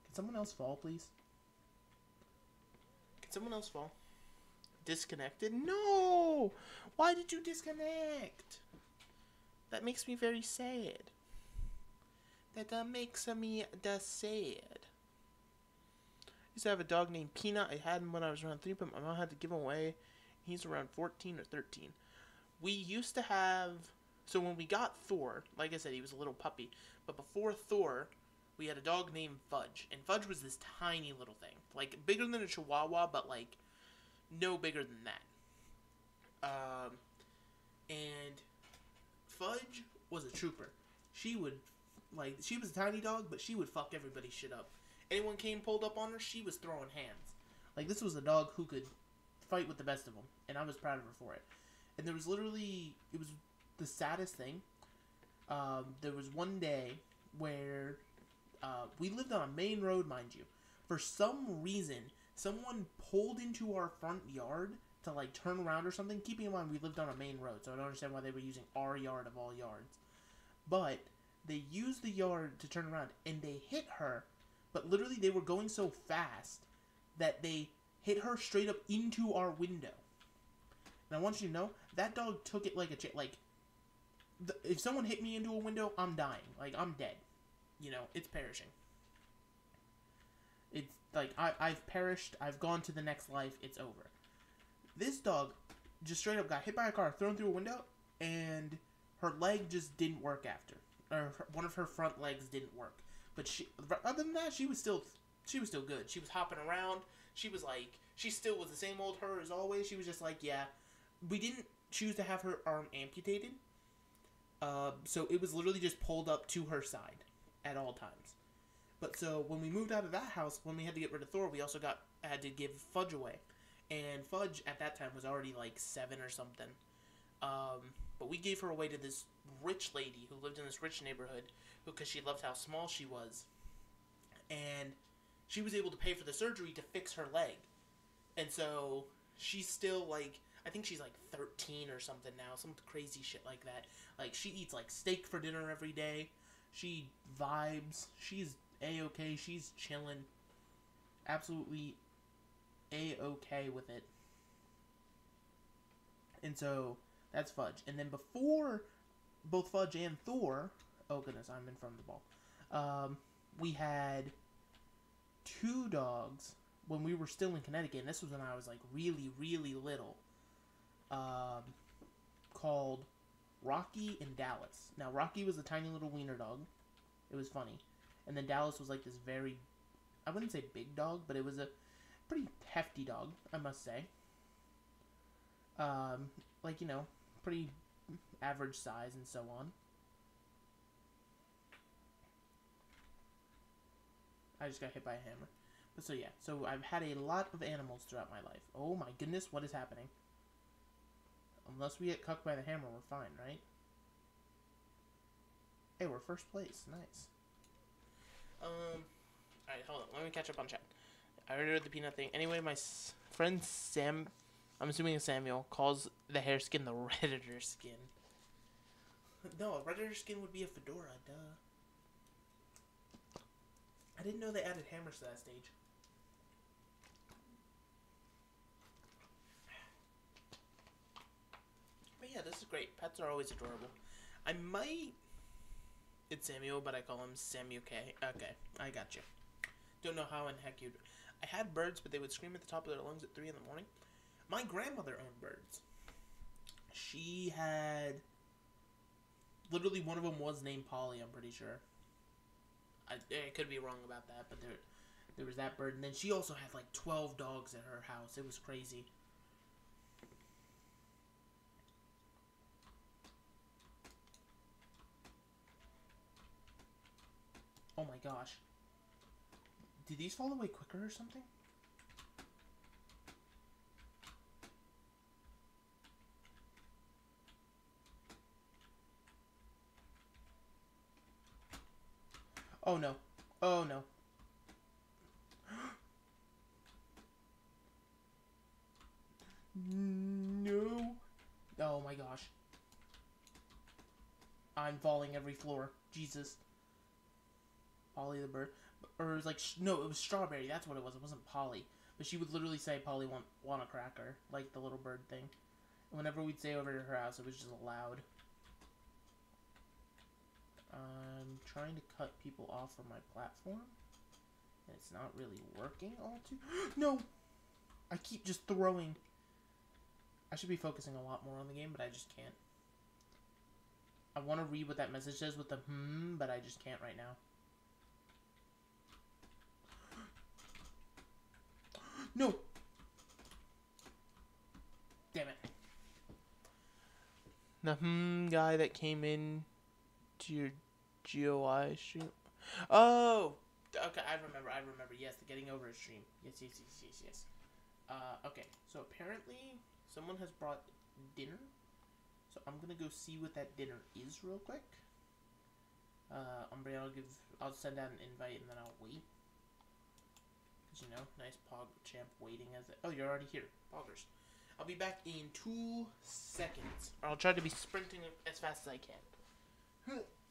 Can someone else fall, please? Can someone else fall? Disconnected? No! Why did you disconnect? That makes me very sad. That uh, makes me da sad. Used to have a dog named Peanut. I had him when I was around three, but my mom had to give him away. He's around 14 or 13. We used to have. So when we got Thor, like I said, he was a little puppy. But before Thor, we had a dog named Fudge. And Fudge was this tiny little thing. Like, bigger than a Chihuahua, but, like, no bigger than that. Um, and Fudge was a trooper. She would, like, she was a tiny dog, but she would fuck everybody's shit up. Anyone came pulled up on her, she was throwing hands. Like, this was a dog who could fight with the best of them, and I was proud of her for it. And there was literally, it was the saddest thing. Um, there was one day where uh, we lived on a main road, mind you. For some reason, someone pulled into our front yard to like turn around or something. Keeping in mind we lived on a main road, so I don't understand why they were using our yard of all yards. But they used the yard to turn around and they hit her, but literally they were going so fast that they hit her straight up into our window. And I want you to know that dog took it like a ch- like. The, if someone hit me into a window, I'm dying. Like I'm dead. You know, it's perishing. It's like I, I've perished. I've gone to the next life. It's over. This dog just straight up got hit by a car, thrown through a window, and her leg just didn't work after. Or her, one of her front legs didn't work. But she, other than that, she was still, she was still good. She was hopping around. She was like, she still was the same old her as always. She was just like, yeah, we didn't choose to have her arm amputated. Uh, so it was literally just pulled up to her side at all times. But so when we moved out of that house, when we had to get rid of Thor, we also got had to give Fudge away, and Fudge at that time was already like seven or something. Um, but we gave her away to this rich lady who lived in this rich neighborhood, because she loved how small she was, and she was able to pay for the surgery to fix her leg, and so she's still like I think she's like 13 or something now, some crazy shit like that. Like she eats like steak for dinner every day. She vibes. She's a okay. She's chilling. absolutely a okay with it. And so that's Fudge. And then before both Fudge and Thor, oh goodness, I'm in front of the ball. Um, we had two dogs when we were still in Connecticut, and this was when I was like really, really little. Um, called Rocky and Dallas. Now Rocky was a tiny little wiener dog. It was funny, and then Dallas was like this very, I wouldn't say big dog, but it was a pretty hefty dog, I must say. Um, like you know, pretty average size and so on. I just got hit by a hammer. But so yeah, so I've had a lot of animals throughout my life. Oh my goodness, what is happening? Unless we get cucked by the hammer, we're fine, right? Hey, we're first place. Nice. Um, alright, hold on. Let me catch up on chat. I already read the peanut thing. Anyway, my friend Sam, I'm assuming it's Samuel, calls the hair skin the Redditor skin. No, a Redditor skin would be a fedora, duh. I didn't know they added hammers to that stage. But yeah, this is great. Pets are always adorable. I might. It's Samuel, but I call him Samuel K. Okay, I got you. Don't know how in heck you'd. I had birds, but they would scream at the top of their lungs at 3 in the morning. My grandmother owned birds. She had. Literally, one of them was named Polly, I'm pretty sure. I, I could be wrong about that, but there, there was that bird. And then she also had like 12 dogs at her house. It was crazy. Oh my gosh. Did these fall away quicker or something? Oh no. Oh no. No. Oh my gosh. I'm falling every floor. Jesus. Polly the bird. Or it was like, no, it was Strawberry. That's what it was. It wasn't Polly. But she would literally say, Polly want, want a cracker. Like the little bird thing. And whenever we'd say over to her house, it was just loud. I'm trying to cut people off from my platform. And it's not really working all too. no! I keep just throwing. I should be focusing a lot more on the game, but I just can't. I want to read what that message says with the hmm, but I just can't right now. No! Damn it. The hmm guy that came in to your GOI stream. Oh! Okay, I remember, I remember. Yes, the getting over a stream. Yes, yes, yes, yes, yes. Uh, okay, so apparently someone has brought dinner. So I'm gonna go see what that dinner is real quick. Uh, Umbre, I'll give, I'll send out an invite and then I'll wait. Cause you know, nice Pog champ waiting as. Oh, you're already here, Poggers. I'll be back in two seconds. I'll try to be sprinting as fast as I can.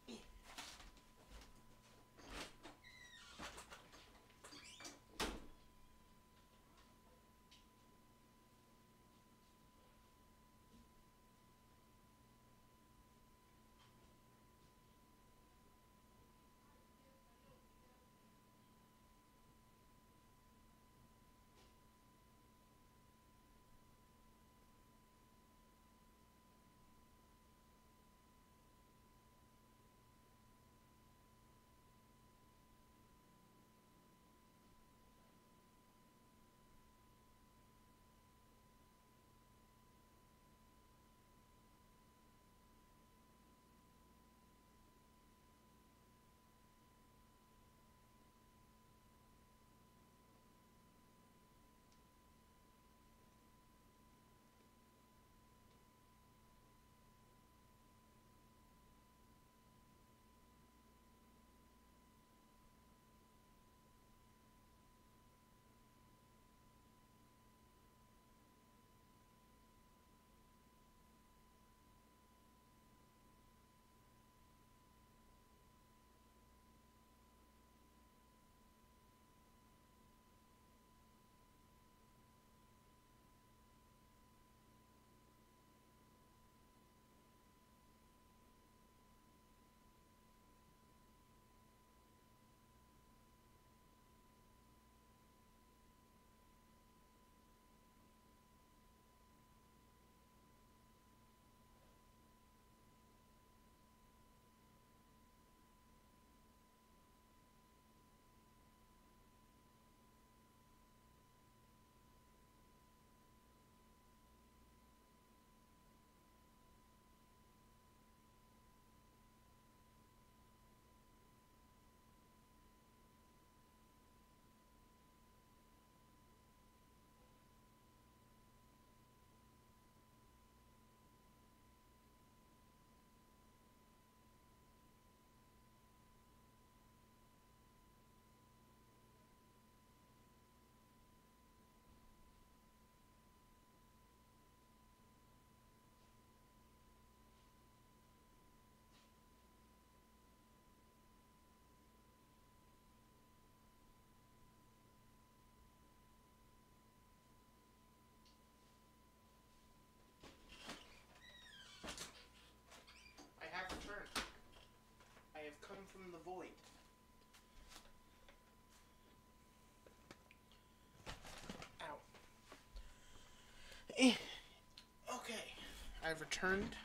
returned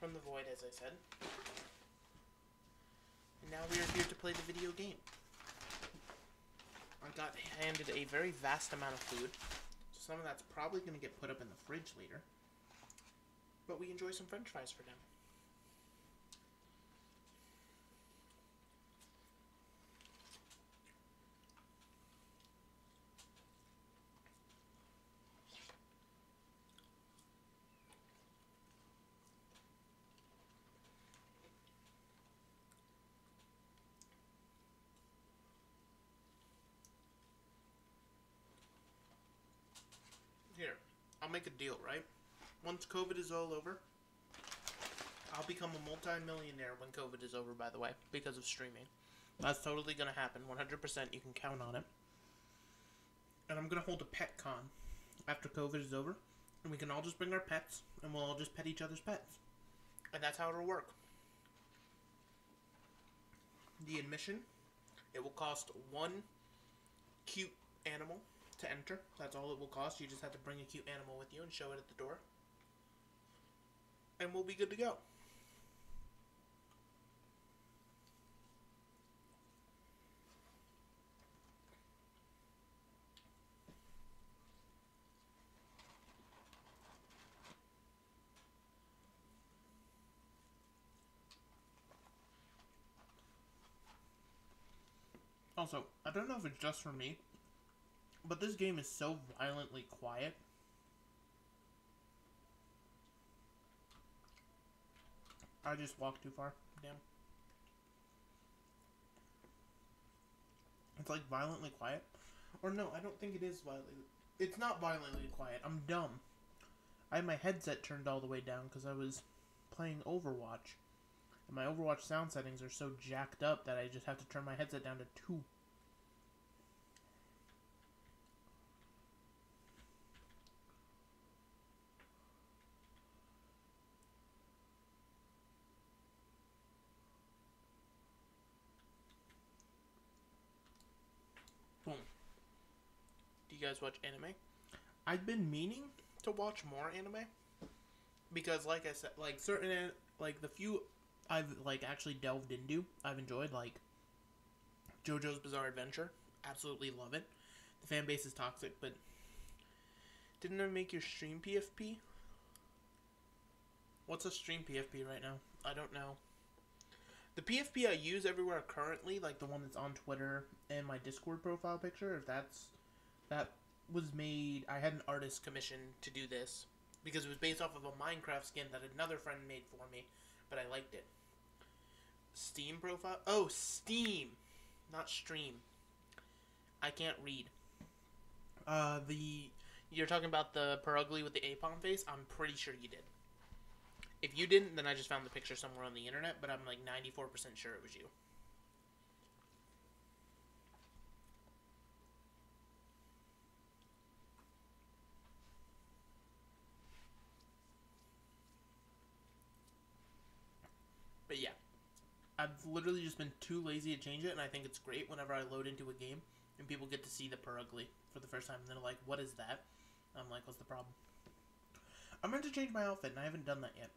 from the void, as I said. And now we are here to play the video game. I got handed a very vast amount of food. So some of that's probably going to get put up in the fridge later. But we enjoy some french fries for now. Here, I'll make a deal, right? Once COVID is all over, I'll become a multi-millionaire when COVID is over, by the way, because of streaming. That's totally gonna happen. 100%, you can count on it. And I'm gonna hold a pet con after COVID is over, and we can all just bring our pets, and we'll all just pet each other's pets. And that's how it'll work. The admission, it will cost one cute animal to enter. That's all it will cost. You just have to bring a cute animal with you and show it at the door. And we'll be good to go. Also, I don't know if it's just for me, but this game is so violently quiet. I just walked too far. Damn. It's like violently quiet. Or no, I don't think it is violently. It's not violently quiet. I'm dumb. I had my headset turned all the way down because I was playing Overwatch. And my Overwatch sound settings are so jacked up that I just have to turn my headset down to 2. Guys watch anime? I've been meaning to watch more anime because, like I said, like certain like the few I've like actually delved into, I've enjoyed like JoJo's Bizarre Adventure. Absolutely love it. The fan base is toxic, but didn't I make your stream PFP? What's a stream PFP right now? I don't know. The PFP I use everywhere currently, like the one that's on Twitter and my Discord profile picture, if that's that was made I had an artist commission to do this because it was based off of a Minecraft skin that another friend made for me, but I liked it. Steam profile? Oh, Steam, not stream. I can't read. Uh, the you're talking about the Purugly with the Apon face? I'm pretty sure you did. If you didn't, then I just found the picture somewhere on the internet, but I'm like 94% sure it was you. But yeah, I've literally just been too lazy to change it, and I think it's great whenever I load into a game and people get to see the Purugly for the first time, and they're like, "What is that?" I'm like, "What's the problem?" I'm meant to change my outfit, and I haven't done that yet.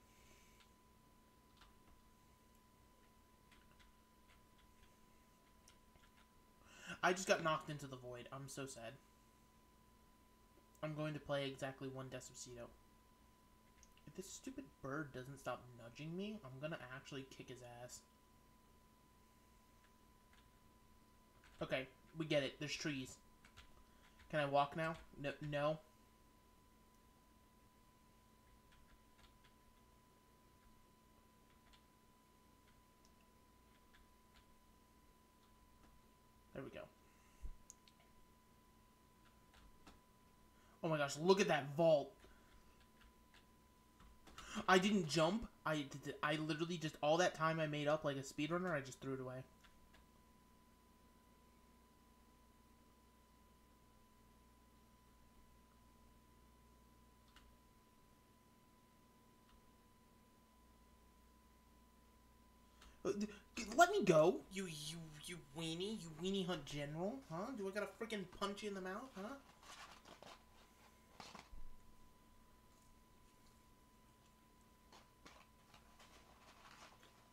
I just got knocked into the void. I'm so sad. I'm going to play exactly one Despacito. If this stupid bird doesn't stop nudging me, I'm gonna actually kick his ass. Okay, we get it. There's trees. Can I walk now? No. no. There we go. Oh my gosh, look at that vault. I didn't jump. I I literally just all that time I made up like a speedrunner, I just threw it away. let me go. You, you, you weenie, you weenie hunt general, huh? Do I gotta freaking punch you in the mouth, huh?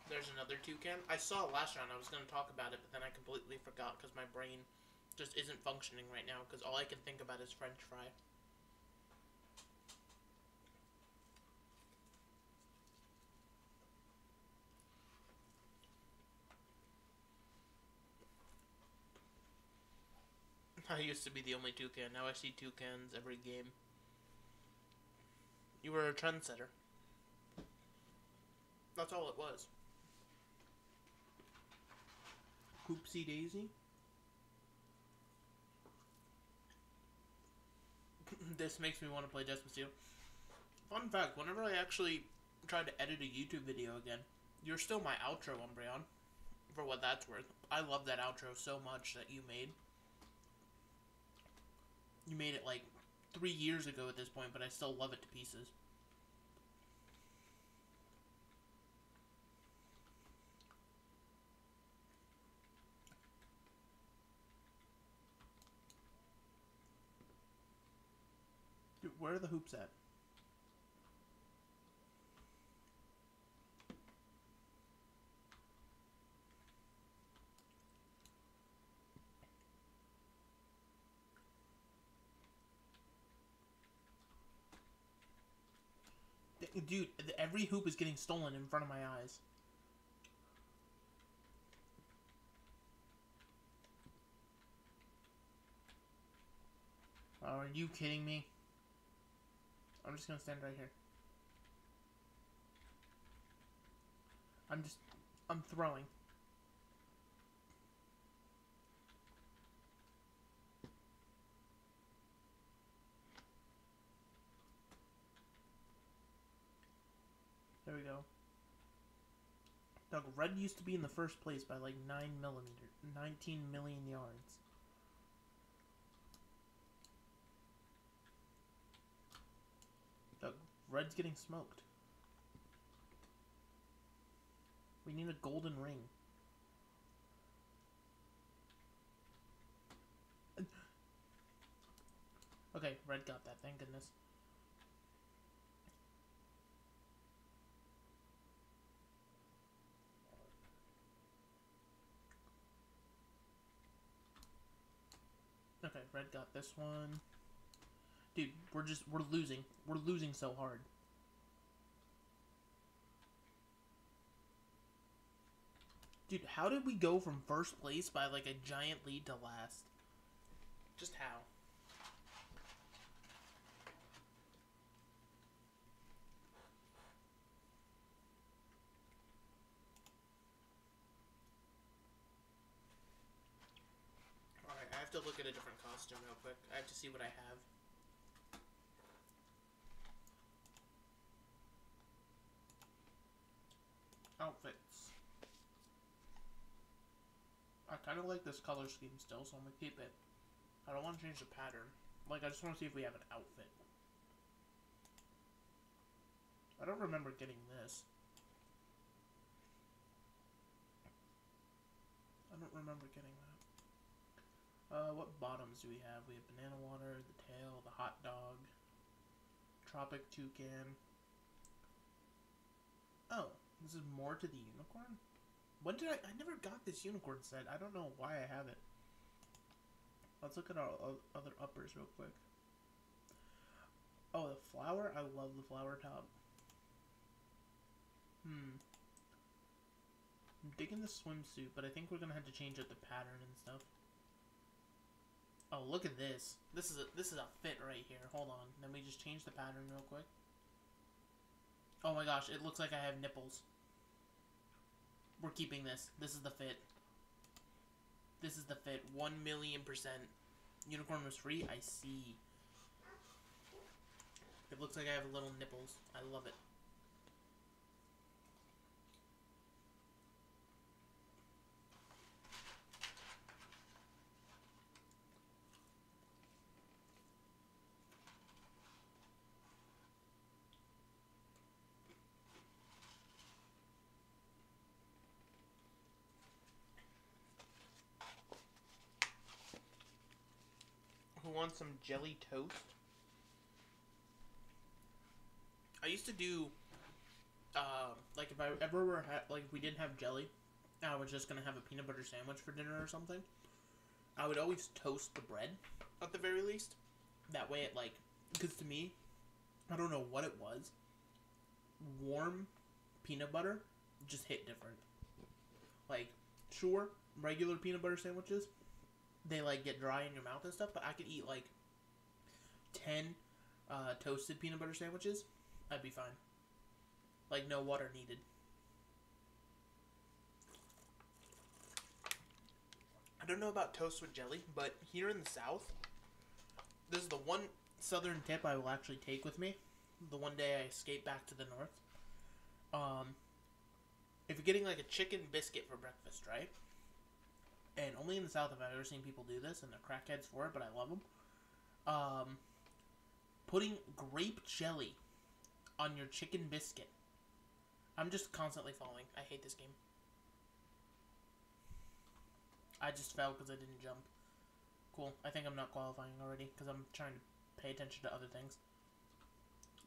There's another toucan. I saw last round. I was gonna talk about it, but then I completely forgot because my brain just isn't functioning right now because all I can think about is French fry. I used to be the only toucan. Now I see toucans every game. You were a trendsetter. That's all it was. Hoopsie daisy. this makes me want to play Despacito. Fun fact: Whenever I actually try to edit a YouTube video again, you're still my outro, Umbreon. For what that's worth, I love that outro so much that you made. Made it like three years ago at this point, but I still love it to pieces. Dude, where are the hoops at? Dude, every hoop is getting stolen in front of my eyes. Oh, are you kidding me? I'm just gonna stand right here. I'm just, I'm throwing. There we go. Doug, red used to be in the first place by like 9 millimeter, 19 million yards. Doug, red's getting smoked. We need a golden ring. Okay, red got that, thank goodness. Okay, red got this one. Dude, we're just we're losing. We're losing so hard. Dude, how did we go from first place by like a giant lead to last? Just how? Alright, I have to look at a different costume real quick. I have to see what I have. Outfits. I kind of like this color scheme still, so I'm gonna keep it. I don't want to change the pattern. Like, I just want to see if we have an outfit. I don't remember getting this. I don't remember getting that. Uh, what bottoms do we have? We have banana water, the tail, the hot dog, tropic toucan. Oh, this is more to the unicorn? When did I? I never got this unicorn set. I don't know why I have it. Let's look at our other uppers real quick. Oh, the flower? I love the flower top. Hmm. I'm digging the swimsuit, but I think we're gonna have to change up the pattern and stuff. Oh, look at this. This is a this is a fit right here. Hold on. Let me just change the pattern real quick. Oh my gosh, it looks like I have nipples. We're keeping this. This is the fit. This is the fit. One million percent. Unicorn was free. I see. It looks like I have little nipples. I love it. Who wants some jelly toast? I used to do uh, like if I ever were ha- like if we didn't have jelly, I was just gonna have a peanut butter sandwich for dinner or something. I would always toast the bread at the very least. That way, it like because to me, I don't know what it was. Warm peanut butter just hit different. Like sure, regular peanut butter sandwiches, they like get dry in your mouth and stuff. But I could eat like ten uh, toasted peanut butter sandwiches. I'd be fine. Like no water needed. I don't know about toast with jelly, but here in the South, this is the one southern tip I will actually take with me. The one day I escape back to the north. Um, if you're getting like a chicken biscuit for breakfast, right? And only in the South have I ever seen people do this, and they're crackheads for it, but I love them. Um, putting grape jelly on your chicken biscuit. I'm just constantly falling. I hate this game. I just fell because I didn't jump. Cool. I think I'm not qualifying already because I'm trying to pay attention to other things.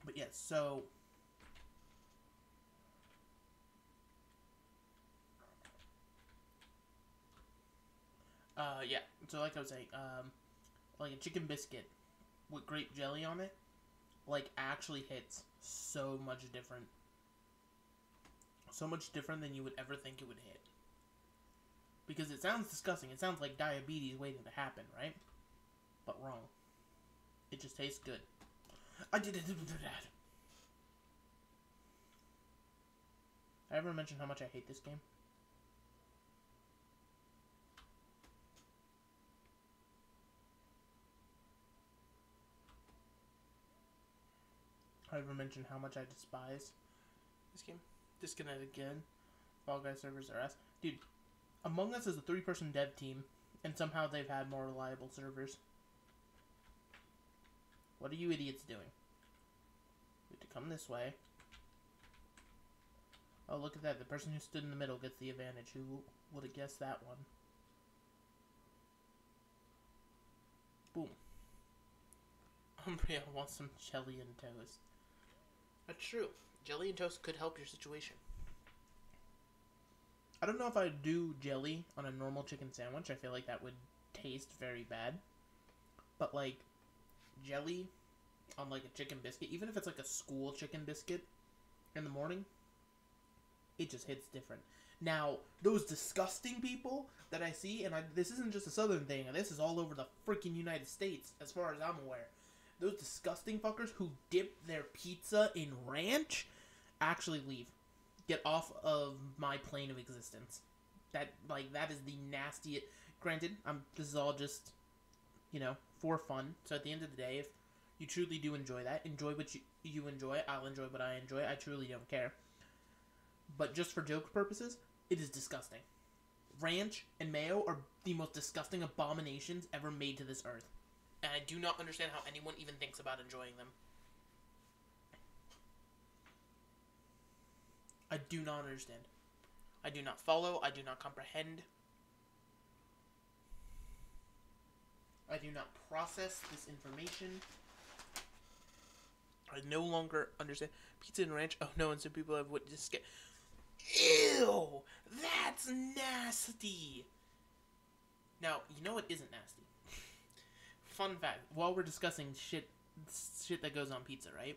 But yes, so. Uh, yeah. So, like I was saying, um, like a chicken biscuit with grape jelly on it, like actually hits so much different. So much different than you would ever think it would hit. Because it sounds disgusting. It sounds like diabetes waiting to happen, right? But wrong. It just tastes good. I did it. I ever mention how much I hate this game? I ever mention how much I despise this game? Disconnect again. Fall Guys servers are ass. Dude, Among Us is a three person dev team, and somehow they've had more reliable servers. What are you idiots doing? We have to come this way. Oh, look at that. The person who stood in the middle gets the advantage. Who would have guessed that one? Boom. Umbreon wants some jelly and toast. That's true. Jelly and toast could help your situation. I don't know if I'd do jelly on a normal chicken sandwich. I feel like that would taste very bad. But like jelly on like a chicken biscuit, even if it's like a school chicken biscuit in the morning, it just hits different. Now, those disgusting people that I see, and I, this isn't just a southern thing, this is all over the freaking United States, as far as I'm aware. Those disgusting fuckers who dip their pizza in ranch actually leave. Get off of my plane of existence. That like that is the nastiest. Granted, I'm. This is all just, you know, for fun. So at the end of the day, if you truly do enjoy that, enjoy what you you enjoy. I'll enjoy what I enjoy. I truly don't care. But just for joke purposes, it is disgusting. Ranch and mayo are the most disgusting abominations ever made to this earth. And I do not understand how anyone even thinks about enjoying them. I do not understand. I do not follow. I do not comprehend. I do not process this information. I no longer understand. Pizza and ranch. Oh no, and some people have just get. Ew! That's nasty! Now, you know what isn't nasty? Fun fact while we're discussing shit, shit that goes on pizza, right?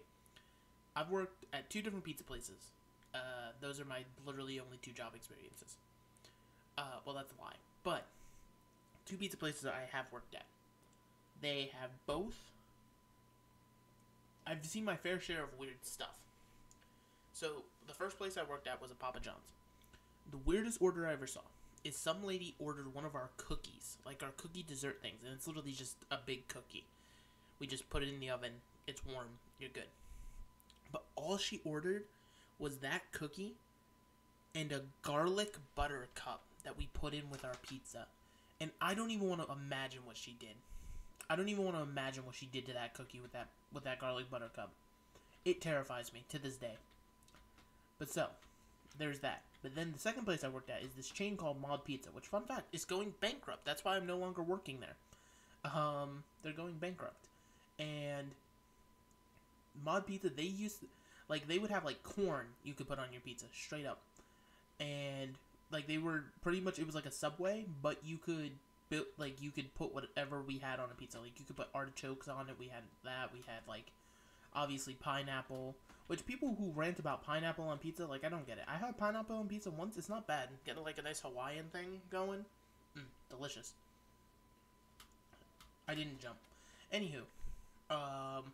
I've worked at two different pizza places. Uh, those are my literally only two job experiences. Uh, well, that's a lie. But, two pizza places I have worked at. They have both. I've seen my fair share of weird stuff. So, the first place I worked at was a Papa John's. The weirdest order I ever saw is some lady ordered one of our cookies, like our cookie dessert things, and it's literally just a big cookie. We just put it in the oven, it's warm, you're good. But all she ordered was that cookie and a garlic butter cup that we put in with our pizza. And I don't even want to imagine what she did. I don't even want to imagine what she did to that cookie with that with that garlic butter cup. It terrifies me to this day. But so, there's that. But then the second place I worked at is this chain called Mod Pizza, which fun fact is going bankrupt. That's why I'm no longer working there. Um, they're going bankrupt, and Mod Pizza they used like they would have like corn you could put on your pizza straight up, and like they were pretty much it was like a Subway, but you could build like you could put whatever we had on a pizza. Like you could put artichokes on it. We had that. We had like obviously pineapple. Which people who rant about pineapple on pizza, like I don't get it. I had pineapple on pizza once. It's not bad. Getting like a nice Hawaiian thing going, mm, delicious. I didn't jump. Anywho, um,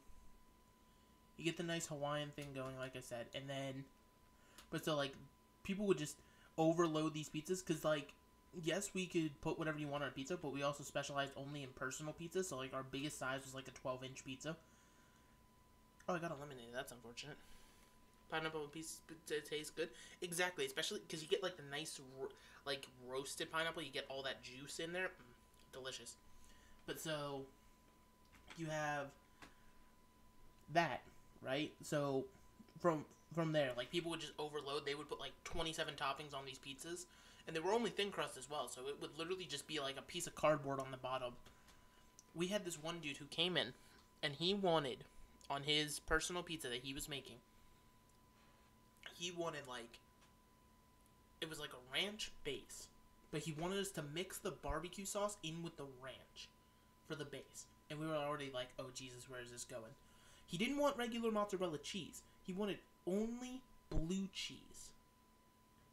you get the nice Hawaiian thing going, like I said, and then, but so like, people would just overload these pizzas because like, yes, we could put whatever you want on pizza, but we also specialized only in personal pizza. So like, our biggest size was like a twelve inch pizza. Oh, I got eliminated. That's unfortunate. Pineapple piece tastes good. Exactly, especially because you get like the nice, like roasted pineapple. You get all that juice in there. Mm, delicious. But so you have that, right? So from from there, like people would just overload. They would put like twenty seven toppings on these pizzas, and they were only thin crust as well. So it would literally just be like a piece of cardboard on the bottom. We had this one dude who came in, and he wanted on his personal pizza that he was making. He wanted like it was like a ranch base, but he wanted us to mix the barbecue sauce in with the ranch for the base. And we were already like, oh Jesus, where is this going? He didn't want regular mozzarella cheese. He wanted only blue cheese.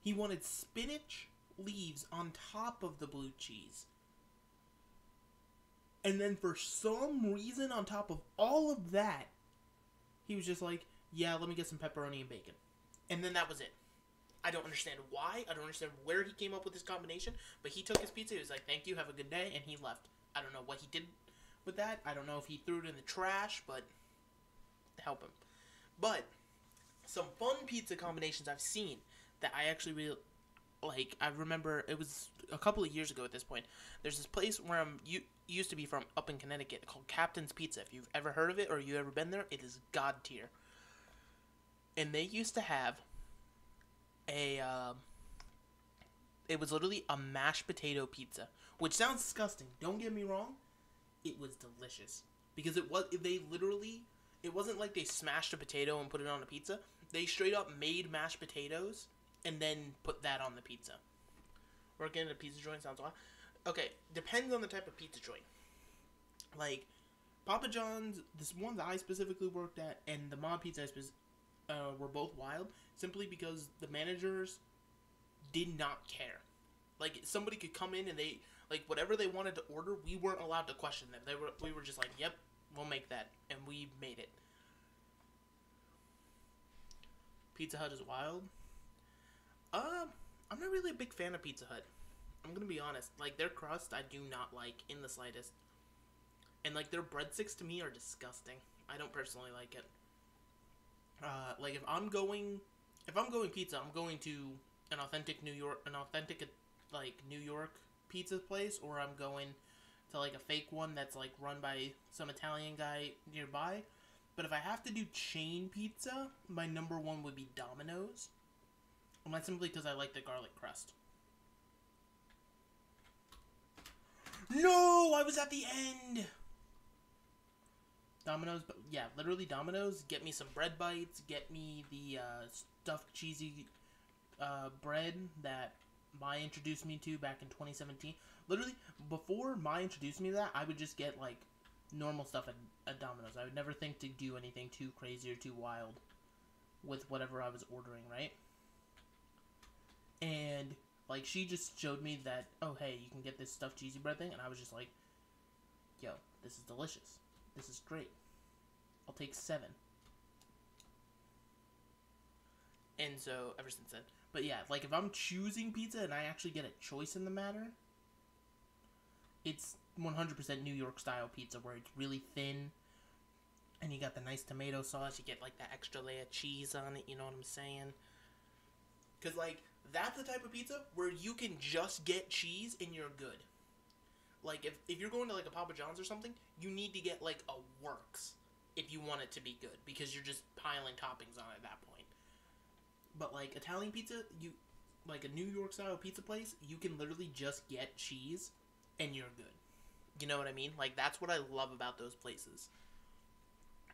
He wanted spinach leaves on top of the blue cheese. And then for some reason, on top of all of that, he was just like, yeah, let me get some pepperoni and bacon. And then that was it. I don't understand why. I don't understand where he came up with this combination. But he took his pizza. He was like, thank you, have a good day. And he left. I don't know what he did with that. I don't know if he threw it in the trash, but help him. But some fun pizza combinations I've seen that I actually really like. I remember it was a couple of years ago at this point. There's this place where I'm you used to be from up in Connecticut called Captain's Pizza. If you've ever heard of it or you ever been there, it is god tier. And they used to have a um, it was literally a mashed potato pizza, which sounds disgusting. Don't get me wrong, it was delicious because it was they literally it wasn't like they smashed a potato and put it on a pizza. They straight up made mashed potatoes and then put that on the pizza. Working at a pizza joint sounds wild. Okay, depends on the type of pizza joint. Like Papa John's, this one that I specifically worked at, and the Mod Pizza I spec- uh, were both wild simply because the managers did not care. Like somebody could come in and they like whatever they wanted to order, we weren't allowed to question them. They were we were just like, "Yep, we'll make that," and we made it. Pizza Hut is wild. Um, I'm not really a big fan of Pizza Hut. I'm gonna be honest. Like their crust, I do not like in the slightest. And like their breadsticks to me are disgusting. I don't personally like it. Uh, like if I'm going, if I'm going pizza, I'm going to an authentic New York, an authentic like New York pizza place, or I'm going to like a fake one that's like run by some Italian guy nearby. But if I have to do chain pizza, my number one would be Domino's. And that's simply because I like the garlic crust. No, I was at the end. Domino's, but yeah, literally Domino's. Get me some bread bites. Get me the uh, stuffed cheesy uh, bread that Mai introduced me to back in 2017. Literally, before Mai introduced me to that, I would just get like normal stuff at, at Domino's. I would never think to do anything too crazy or too wild with whatever I was ordering, right? And like she just showed me that, oh hey, you can get this stuffed cheesy bread thing, and I was just like, yo, this is delicious. This is great. I'll take seven. And so ever since then. But yeah, like if I'm choosing pizza and I actually get a choice in the matter, it's 100% New York style pizza where it's really thin and you got the nice tomato sauce, you get like that extra layer of cheese on it, you know what I'm saying? Cuz like that's the type of pizza where you can just get cheese and you're good. Like if if you're going to like a Papa John's or something, you need to get like a works if you want it to be good because you're just piling toppings on at that point. But like Italian pizza, you like a New York style pizza place, you can literally just get cheese and you're good. You know what I mean? Like that's what I love about those places.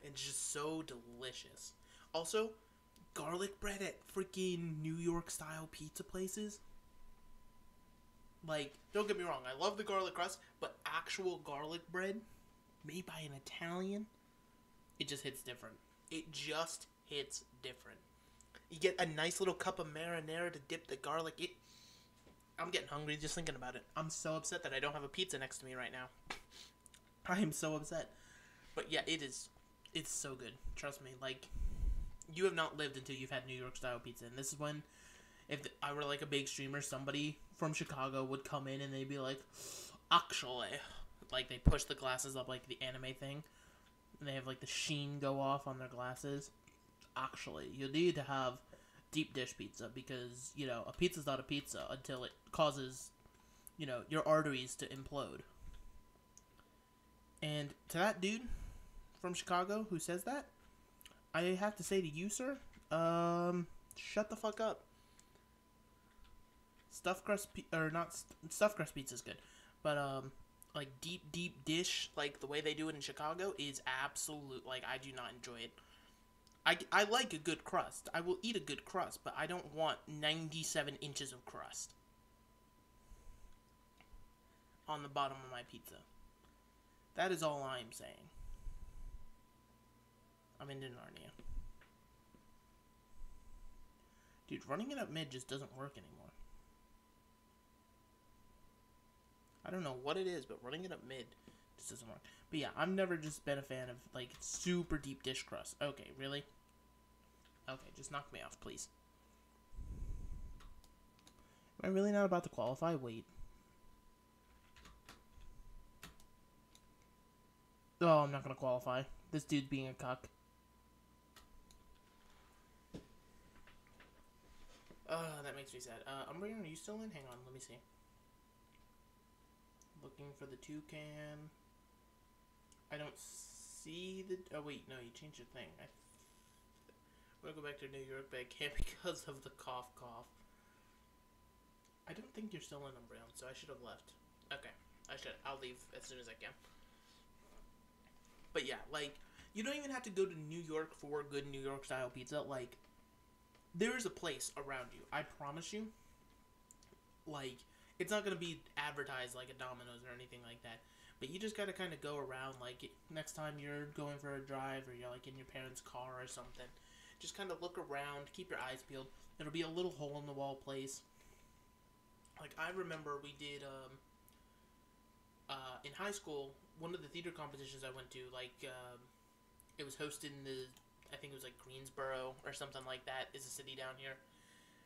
It's just so delicious. Also, garlic bread at freaking New York style pizza places. Like, don't get me wrong, I love the garlic crust, but actual garlic bread made by an Italian, it just hits different. It just hits different. You get a nice little cup of marinara to dip the garlic. It. I'm getting hungry just thinking about it. I'm so upset that I don't have a pizza next to me right now. I am so upset. But yeah, it is. It's so good. Trust me. Like, you have not lived until you've had New York style pizza, and this is when, if I were like a big streamer, somebody from Chicago would come in and they'd be like, actually, like they push the glasses up like the anime thing, and they have like the sheen go off on their glasses. Actually, you need to have deep dish pizza because you know a pizza's not a pizza until it causes, you know, your arteries to implode. And to that dude from Chicago who says that, I have to say to you, sir, um, shut the fuck up. Stuffed crust or not st- crust pizza is good, but um, like deep deep dish like the way they do it in Chicago is absolute. Like I do not enjoy it. I, I like a good crust. I will eat a good crust, but I don't want 97 inches of crust on the bottom of my pizza. That is all I'm saying. I'm into Narnia. Dude, running it up mid just doesn't work anymore. I don't know what it is, but running it up mid just doesn't work. But yeah, I've never just been a fan of like super deep dish crust. Okay, really? Okay, just knock me off, please. Am I really not about to qualify? Wait. Oh, I'm not gonna qualify. This dude being a cuck. Uh, that makes me sad. Uh, Umbreon, are you still in? Hang on, let me see. Looking for the toucan. I don't see the. Oh wait, no, you changed your thing. I. I'm gonna go back to New York, but I can't because of the cough cough. I don't think you're still in Umbreon, so I should have left. Okay, I should. I'll leave as soon as I can. But yeah, like you don't even have to go to New York for good New York style pizza. Like there is a place around you. I promise you. Like it's not gonna be advertised like a Domino's or anything like that. But you just gotta kind of go around. Like next time you're going for a drive or you're like in your parents' car or something, just kind of look around, keep your eyes peeled. It'll be a little hole in the wall place. Like I remember we did um, uh, in high school one of the theater competitions I went to. Like um, it was hosted in the I think it was like Greensboro or something like that. Is a city down here,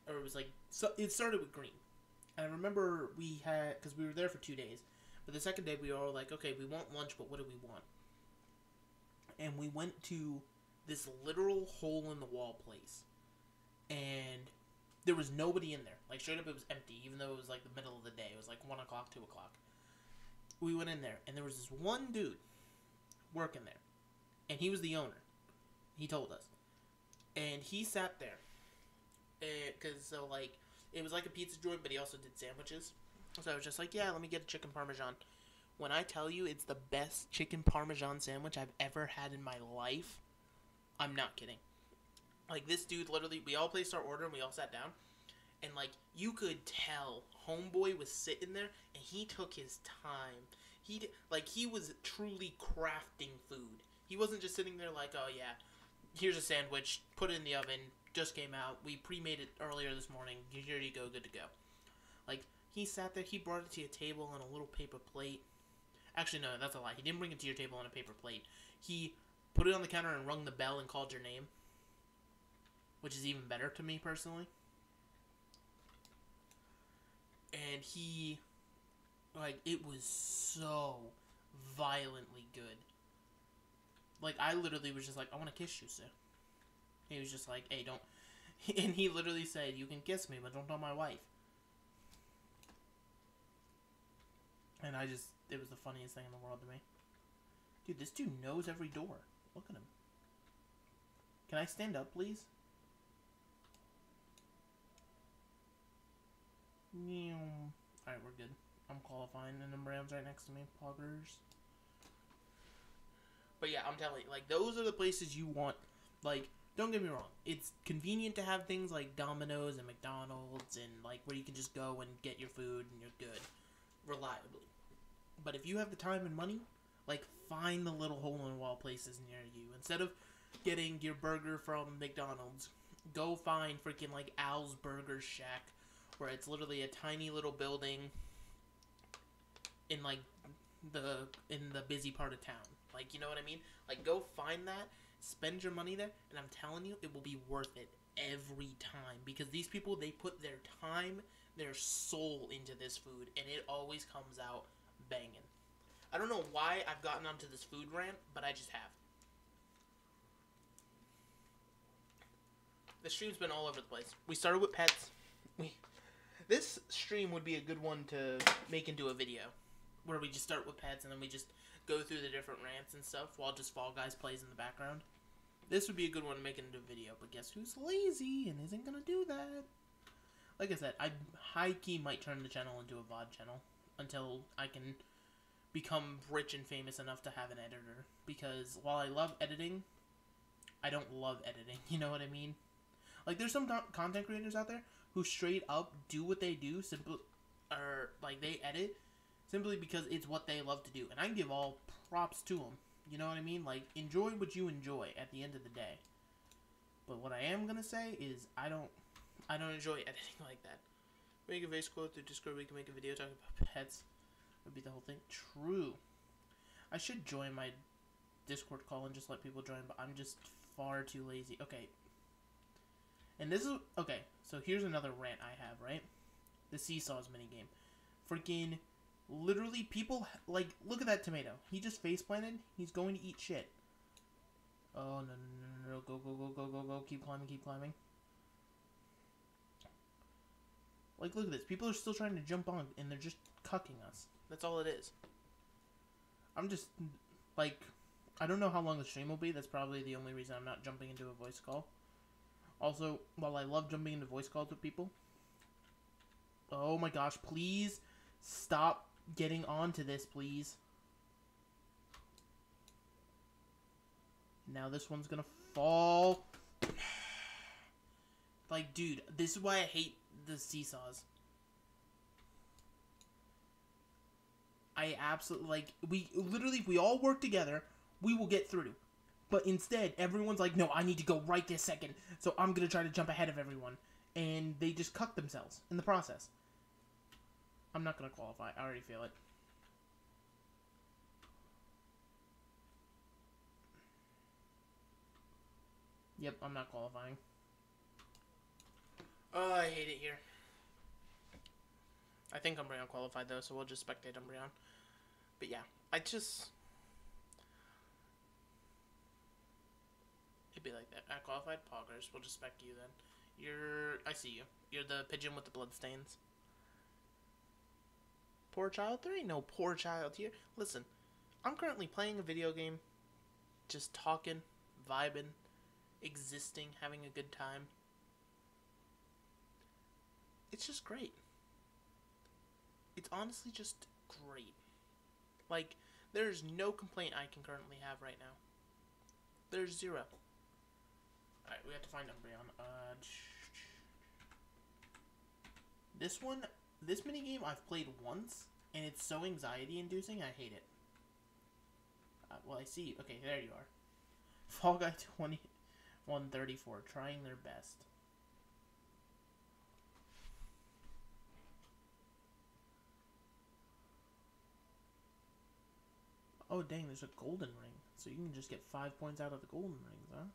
or it was like so. It started with Green, and I remember we had because we were there for two days. But the second day we were all like, okay, we want lunch, but what do we want? And we went to this literal hole in the wall place, and there was nobody in there. Like straight up, it was empty, even though it was like the middle of the day. It was like one o'clock, two o'clock. We went in there, and there was this one dude working there, and he was the owner. He told us, and he sat there, and because so like it was like a pizza joint, but he also did sandwiches. So I was just like, yeah, let me get a chicken parmesan. When I tell you it's the best chicken parmesan sandwich I've ever had in my life, I'm not kidding. Like this dude, literally, we all placed our order and we all sat down, and like you could tell, homeboy was sitting there and he took his time. He like he was truly crafting food. He wasn't just sitting there like, oh yeah, here's a sandwich, put it in the oven, just came out. We pre-made it earlier this morning. Here you go, good to go. Like he sat there, he brought it to your table on a little paper plate. Actually, no, that's a lie. He didn't bring it to your table on a paper plate. He put it on the counter and rung the bell and called your name, which is even better to me personally. And he, like, it was so violently good. Like, I literally was just like, I want to kiss you, sir. He was just like, hey, don't. And he literally said, you can kiss me, but don't tell my wife. And I just, it was the funniest thing in the world to me. Dude, this dude knows every door. Look at him. Can I stand up, please? Alright, we're good. I'm qualifying, and the Rams right next to me. Poggers. But yeah, I'm telling you, like, those are the places you want. Like, Don't get me wrong. It's convenient to have things like Domino's and McDonald's and like where you can just go and get your food and you're good reliably. But if you have the time and money, like find the little hole in the wall places near you. Instead of getting your burger from McDonald's, go find freaking like Al's Burger Shack where it's literally a tiny little building in like the in the busy part of town. Like you know what I mean? Like go find that, spend your money there, and I'm telling you, it will be worth it every time because these people they put their time, their soul into this food, and it always comes out banging. I don't know why I've gotten onto this food rant, but I just have. The stream's been all over the place. We started with pets. We this stream would be a good one to make into a video where we just start with pets and then we just go through the different rants and stuff while just Fall Guys plays in the background. This would be a good one to make into a video, but guess who's lazy and isn't gonna do that? Like I said, I high key might turn the channel into a VOD channel until I can become rich and famous enough to have an editor. Because while I love editing, I don't love editing. You know what I mean? Like there's some content creators out there who straight up do what they do simple or like they edit simply because it's what they love to do. And i give all props to them you know what i mean? Like enjoy what you enjoy at the end of the day. But what i am gonna say is i don't i don't enjoy editing like that. Make a voice quote through discord. We can make a video talking about pets. Would be the whole thing. True. I should join my discord call and just let people join but i'm just far too lazy. Okay. And this is okay. So here's another rant I have. Right, the seesaws minigame. Freaking, literally, people like look at that tomato. He just face planted. He's going to eat shit. Oh no no no no! Go go go go go go! Keep climbing! Keep climbing! Like look at this. People are still trying to jump on, and they're just cucking us. That's all it is. I'm just like, I don't know how long the stream will be. That's probably the only reason I'm not jumping into a voice call. Also, while I love jumping into voice calls with people, oh my gosh, please stop getting onto this, please. Now this one's gonna fall. Like, dude, this is why I hate the seesaws. I absolutely like we literally if we all work together, we will get through. But instead, everyone's like, no, I need to go right this second. So I'm to try to jump ahead of everyone. And they just cuck themselves in the process. I'm not going to qualify. I already feel it. Yep, I'm not qualifying. Oh, I hate it here. I think Umbreon qualified though, so we'll just spectate Umbreon. But yeah, I just It'd be like that. I qualified poggers. We'll just spec you then. You're. I see you. You're the pigeon with the bloodstains. Poor child? There ain't no poor child here. Listen, I'm currently playing a video game, just talking, vibing, existing, having a good time. It's just great. It's honestly just great. Like, there's no complaint I can currently have right now. There's zero. Alright, we have to find Umbreon. Uh, this one, this minigame I've played once, and it's so anxiety-inducing, I hate it. Uh, well, I see. Okay, there you are. Fall Guy 2134, trying their best. Oh, dang, there's a golden ring. So you can just get five points out of the golden rings, huh?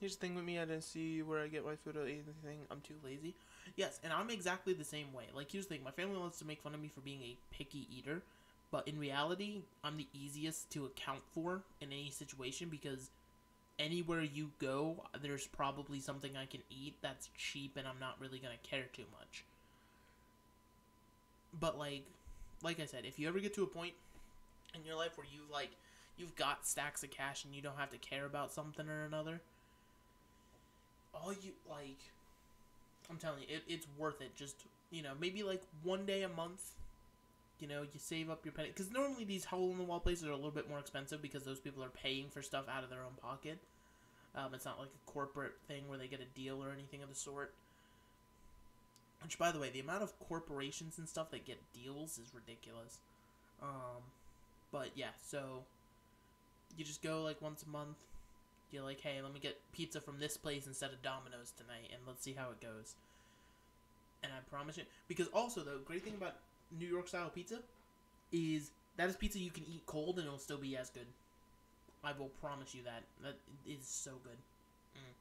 Here's the thing with me, I didn't see where I get my food or anything. I'm too lazy. Yes, and I'm exactly the same way. Like, here's the thing my family wants to make fun of me for being a picky eater, but in reality, I'm the easiest to account for in any situation because anywhere you go, there's probably something I can eat that's cheap and I'm not really going to care too much. But, like, like I said, if you ever get to a point in your life where you, like, you've got stacks of cash and you don't have to care about something or another, all you like i'm telling you it, it's worth it just you know maybe like one day a month You know, you save up your penny because normally these hole in the wall places are a little bit more expensive because those people are paying for stuff out of their own pocket. Um, it's not like a corporate thing where they get a deal or anything of the sort. Which, by the way, the amount of corporations and stuff that get deals is ridiculous. Um, but yeah, so you just go like once a month. You're like, hey, let me get pizza from this place instead of Domino's tonight, and let's see how it goes. And I promise you, because also the great thing about New York style pizza is that is pizza you can eat cold and it'll still be as good. I will promise you that. That is so good. Mm.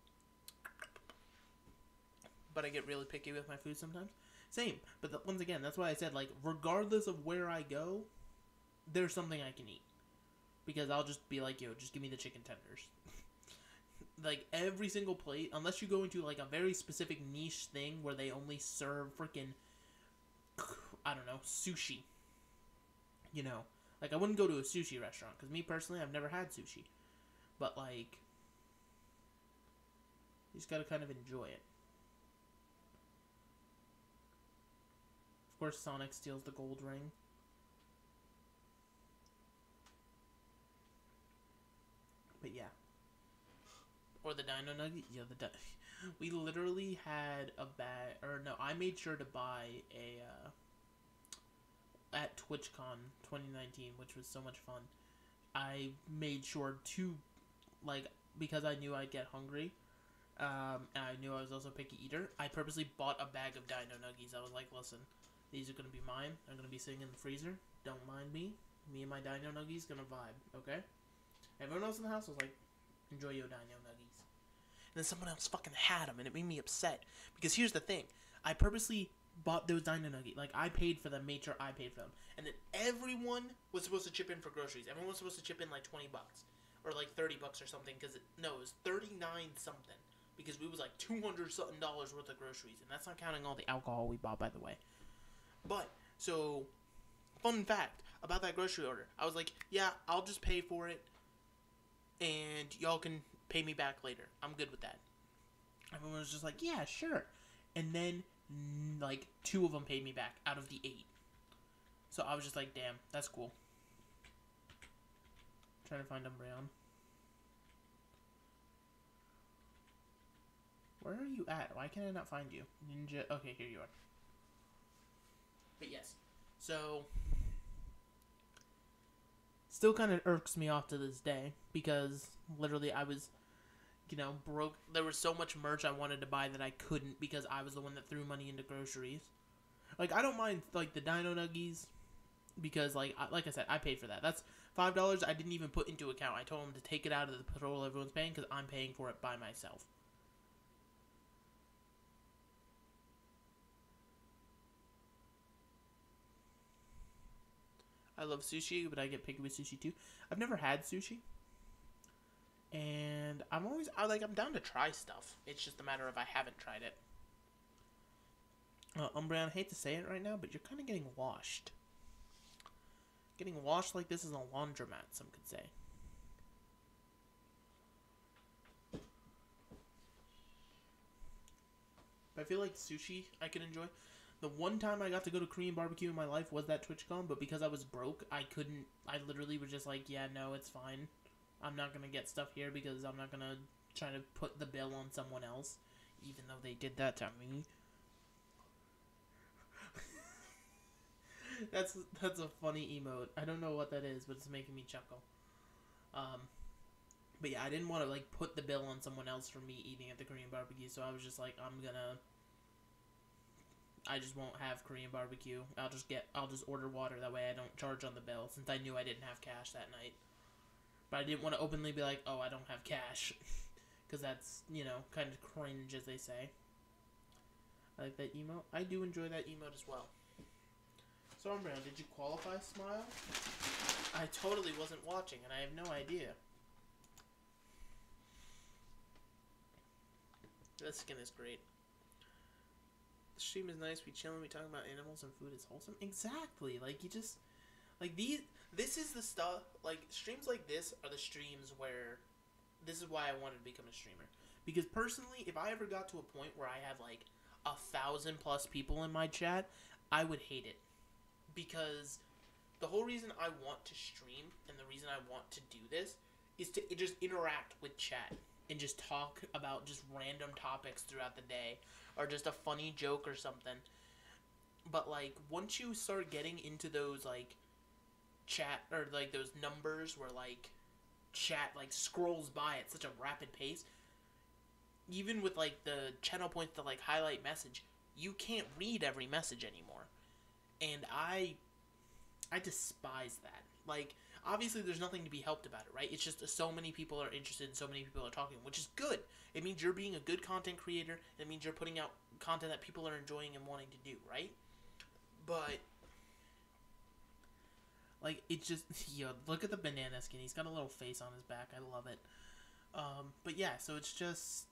But I get really picky with my food sometimes. Same, but the, once again, that's why I said like, regardless of where I go, there's something I can eat because I'll just be like, yo, just give me the chicken tenders. Like every single plate, unless you go into like a very specific niche thing where they only serve freaking, I don't know, sushi. You know, like I wouldn't go to a sushi restaurant because me personally, I've never had sushi, but like, you just gotta kind of enjoy it. Of course, Sonic steals the gold ring. But yeah. Or the Dino Nugget. Yeah, the di- we literally had a bag, or no, I made sure to buy a uh, at TwitchCon 2019, which was so much fun. I made sure to, like, because I knew I'd get hungry, um, and I knew I was also a picky eater. I purposely bought a bag of Dino Nuggies. I was like, listen, these are gonna be mine. They're gonna be sitting in the freezer. Don't mind me. Me and my Dino Nuggies gonna vibe. Okay. Everyone else in the house was like, enjoy your Dino Nuggies. Then someone else fucking had them, and it made me upset. Because here's the thing I purposely bought those Dino Nuggies. Like, I paid for them, made sure I paid for them. And then everyone was supposed to chip in for groceries. Everyone was supposed to chip in like 20 bucks. Or like 30 bucks or something. Because, it, no, it was 39 something. Because we was like 200 something dollars worth of groceries. And that's not counting all the alcohol we bought, by the way. But, so, fun fact about that grocery order. I was like, yeah, I'll just pay for it and y'all can pay me back later. I'm good with that. Everyone was just like, yeah, sure. And then, like, two of them paid me back out of the eight. So I was just like, damn, that's cool. trying to find Umbreon. Where are you at? Why can I not find you? Ninja. Okay, here you are. But yes. So, still kind of irks me off to this day because literally I was, you know, broke. There was so much merch I wanted to buy that I couldn't because I was the one that threw money into groceries. Like I don't mind like the Dino Nuggies because like I, like I said I paid for that. That's five dollars I didn't even put into account. I told them to take it out of the patrol everyone's paying because I'm paying for it by myself. I love sushi, but I get picky with sushi too. I've never had sushi, and I'm always I like I'm down to try stuff. It's just a matter of I haven't tried it. Uh, Umbreon, I hate to say it right now, but you're kind of getting washed. Getting washed like this is a laundromat, some could say. But I feel like sushi I can enjoy. The one time I got to go to Korean barbecue in my life was that TwitchCon, but because I was broke, I couldn't. I literally was just like, yeah, no, it's fine. I'm not gonna get stuff here because I'm not gonna try to put the bill on someone else, even though they did that to me. that's that's a funny emote. I don't know what that is, but it's making me chuckle. Um, but yeah, I didn't want to like put the bill on someone else for me eating at the Korean barbecue, so I was just like, I'm gonna I just won't have Korean barbecue. I'll just get I'll just order water that way I don't charge on the bill since I knew I didn't have cash that night. But I didn't want to openly be like, "Oh, I don't have cash." Cuz that's, you know, kind of cringe as they say. I like that emote. I do enjoy that emote as well. So, Brown, did you qualify Smile? I totally wasn't watching and I have no idea. This skin is great the stream is nice. We chilling. We talking about animals and food is wholesome. Exactly. Like you just like these. This is the stuff. Like streams like this are the streams where this is why I wanted to become a streamer. Because personally, if I ever got to a point where I have like a thousand plus people in my chat, I would hate it. Because the whole reason I want to stream and the reason I want to do this is to just interact with chat and just talk about just random topics throughout the day or just a funny joke or something. But like once you start getting into those like chat or like those numbers where like chat like scrolls by at such a rapid pace, even with like the channel points to like highlight message, you can't read every message anymore. And I I despise that. Like obviously there's nothing to be helped about it, right? It's just so many people are interested and so many people are talking, which is good. It means you're being a good content creator. It means you're putting out content that people are enjoying and wanting to do, right? But like it's just yo, look at the banana skin. He's got a little face on his back. I love it. Um, but yeah, so it's just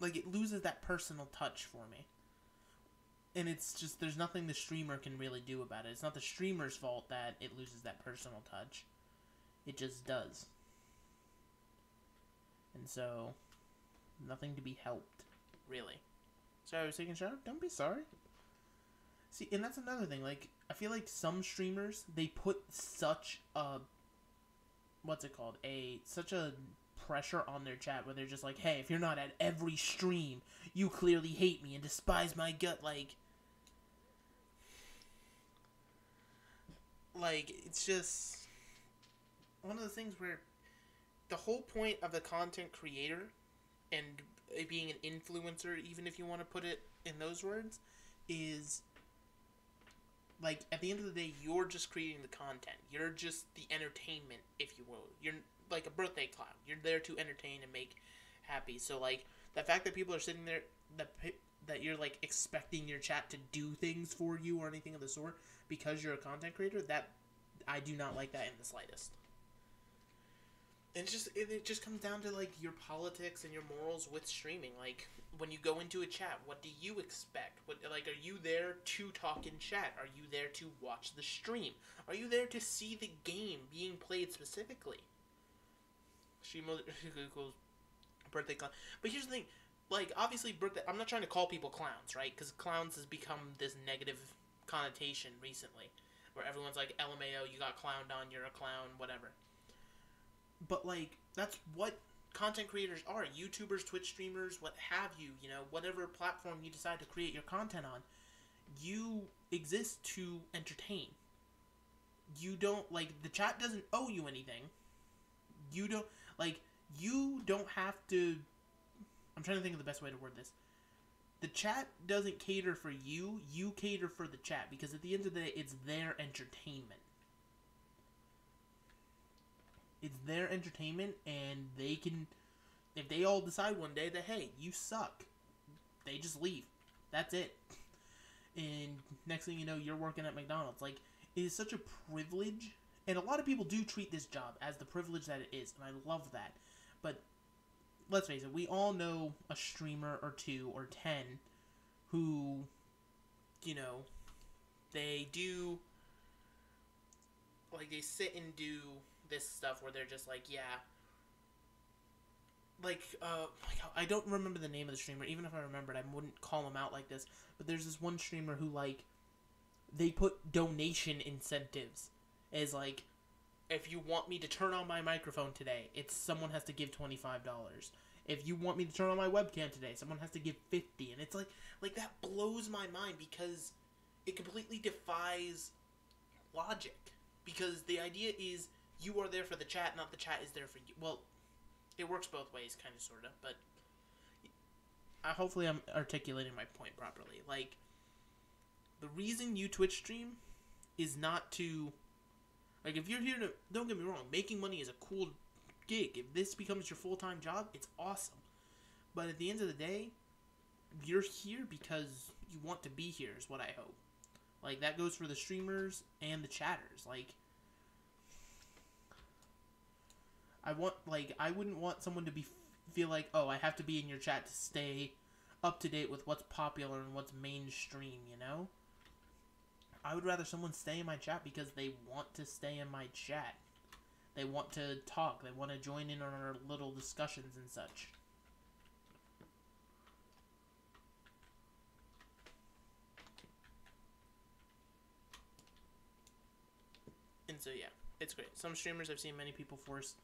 like it loses that personal touch for me. And it's just there's nothing the streamer can really do about it. It's not the streamer's fault that it loses that personal touch. It just does. And so nothing to be helped, really. Sorry, I was taking a. Don't be sorry. See, and that's another thing. Like, I feel like some streamers they put such a what's it called a such a pressure on their chat where they're just like, hey, if you're not at every stream, you clearly hate me and despise my gut. Like, like it's just one of the things where the whole point of the content creator and being an influencer, even if you want to put it in those words, is like at the end of the day, you're just creating the content. You're just the entertainment, if you will. You're like a birthday clown. You're there to entertain and make happy. So like the fact that people are sitting there that that you're like expecting your chat to do things for you or anything of the sort because you're a content creator, that I do not like that in the slightest. And it's just it, it just comes down to like your politics and your morals with streaming. Like when you go into a chat, what do you expect? What like are you there to talk in chat? Are you there to watch the stream? Are you there to see the game being played specifically? Stream equals birthday clown. But here's the thing, like obviously birthday. I'm not trying to call people clowns, right? Because clowns has become this negative connotation recently, where everyone's like, "LMAO, you got clowned on. You're a clown. Whatever." But like that's what content creators are youtubers twitch streamers what have you you know whatever platform you decide to create your content on you exist to entertain. You don't like the chat doesn't owe you anything. You don't like you don't have to i'm trying to think of the best way to word this. The chat doesn't cater for you you cater for the chat because at the end of the day it's their entertainment it's their entertainment and they can if they all decide one day that hey you suck they just leave. That's it. And next thing you know you're working at mcdonald's. Like it is such a privilege and a lot of people do treat this job as the privilege that it is and i love that. But let's face it we all know a streamer or two or ten who you know they do like they sit and do this stuff where they're just like, yeah, like uh, I don't remember the name of the streamer. Even if I remembered, I wouldn't call him out like this. But there's this one streamer who like they put donation incentives as like if you want me to turn on my microphone today, it's someone has to give twenty five dollars. If you want me to turn on my webcam today, someone has to give fifty, and it's like like that blows my mind because it completely defies logic. Because the idea is you are there for the chat, not the chat is there for you. Well, it works both ways, kind of, sort of, but I, hopefully I'm articulating my point properly. Like, the reason you Twitch stream is not to, like, if you're here to, don't get me wrong, making money is a cool gig. If this becomes your full time job, it's awesome. But at the end of the day, you're here because you want to be here, is what I hope. Like, that goes for the streamers and the chatters. Like, I want like I wouldn't want someone to be feel like oh I have to be in your chat to stay up to date with what's popular and what's mainstream, you know? I would rather someone stay in my chat because they want to stay in my chat. They want to talk, they want to join in on our little discussions and such. And so yeah, it's great. Some streamers I've seen many people force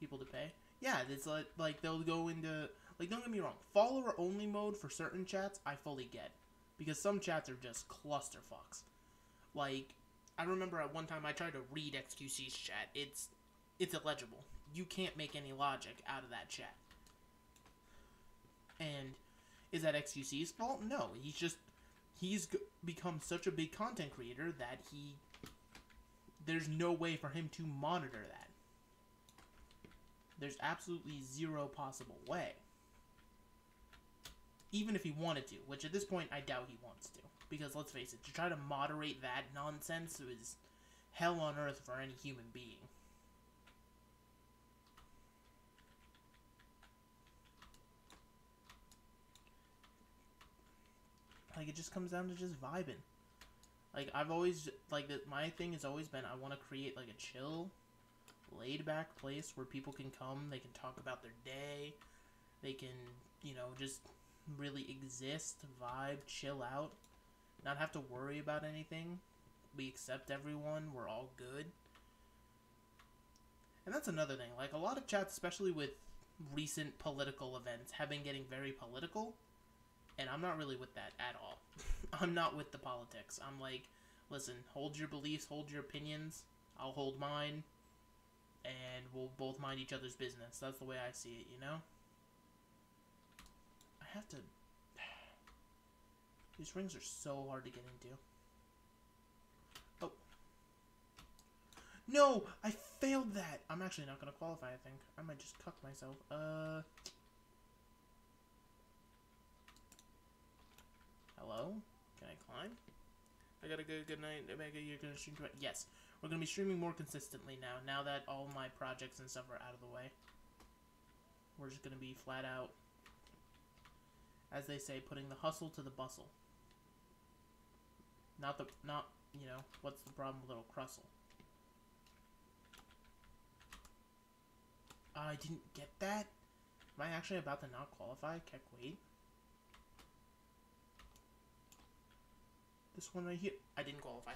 people to pay. Yeah, it's like like they'll go into like don't get me wrong, follower only mode for certain chats I fully get because some chats are just clusterfucks. Like I remember at one time I tried to read XQC's chat. It's it's illegible. You can't make any logic out of that chat. And is that XQC's fault? No, he's just he's become such a big content creator that he there's no way for him to monitor that. There's absolutely zero possible way. Even if he wanted to, which at this point I doubt he wants to. Because let's face it, to try to moderate that nonsense is hell on earth for any human being. Like it just comes down to just vibing. Like I've always like my thing has always been I want to create like a chill, laid back place where people can come, they can talk about their day, they can, you know, just really exist, vibe, chill out, not have to worry about anything. We accept everyone, we're all good. And that's another thing. Like a lot of chats, especially with recent political events, have been getting very political and I'm not really with that at all. I'm not with the politics. I'm like, listen, hold your beliefs, hold your opinions. I'll hold mine, and we'll both mind each other's business. That's the way I see it, you know? I have to. These rings are so hard to get into. Oh. No! I failed that! I'm actually not gonna qualify, I think. I might just cuck myself. Uh. Hello? Can I climb? I got a good good night, Omega. You're gonna stream tonight? Yes, we're gonna be streaming more consistently now. Now that all my projects and stuff are out of the way, we're just gonna be flat out, as they say, putting the hustle to the bustle. Not the not you know what's the problem with little Crustle? I didn't get that. Am I actually about to not qualify? Keck wait. This one right here. I didn't qualify.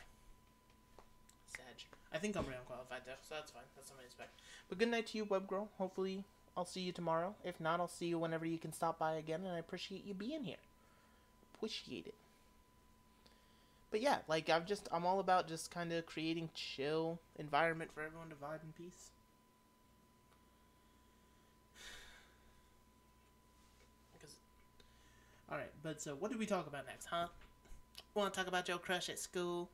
Sag. I think I'm qualified though, so that's fine. That's something to expect. But good night to you, web girl. Hopefully, I'll see you tomorrow. If not, I'll see you whenever you can stop by again, and I appreciate you being here. Appreciate it. But yeah, like I'm just I'm all about just kind of creating chill environment for everyone to vibe in peace. Because, all right, but so what did we talk about next, huh? Want to talk about your crush at school?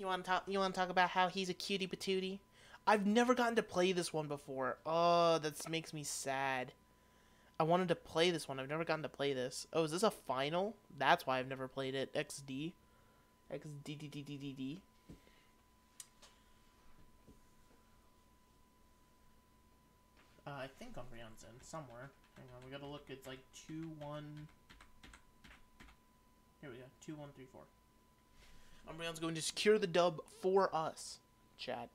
You want to talk? You want to talk about how he's a cutie patootie? I've never gotten to play this one before. Oh, that makes me sad. I wanted to play this one. I've never gotten to play this. Oh, is this a final? That's why I've never played it. XD. XDDDDD. Uh, I think Umbreon's in somewhere. Hang on, we gotta look. It's like 2 1. Here we go. 2 1 3 4. Umbreon's going to secure the dub for us, Chad.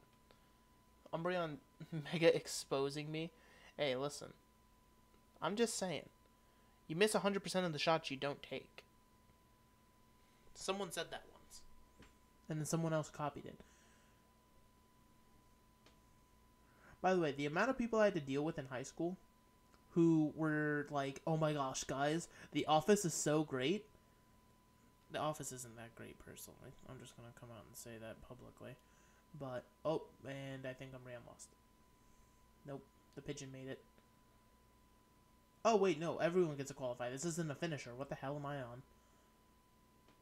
Umbreon mega exposing me. Hey, listen. I'm just saying. You miss 100% of the shots you don't take. Someone said that once. And then someone else copied it. By the way, the amount of people I had to deal with in high school who were like, oh my gosh, guys, The Office is so great. The Office isn't that great, personally. I'm just to come out and say that publicly. But, oh, and I think I'm Ram lost. Nope, the pigeon made it. Oh, wait, no, everyone gets a qualify. This isn't a finisher. What the hell am I on?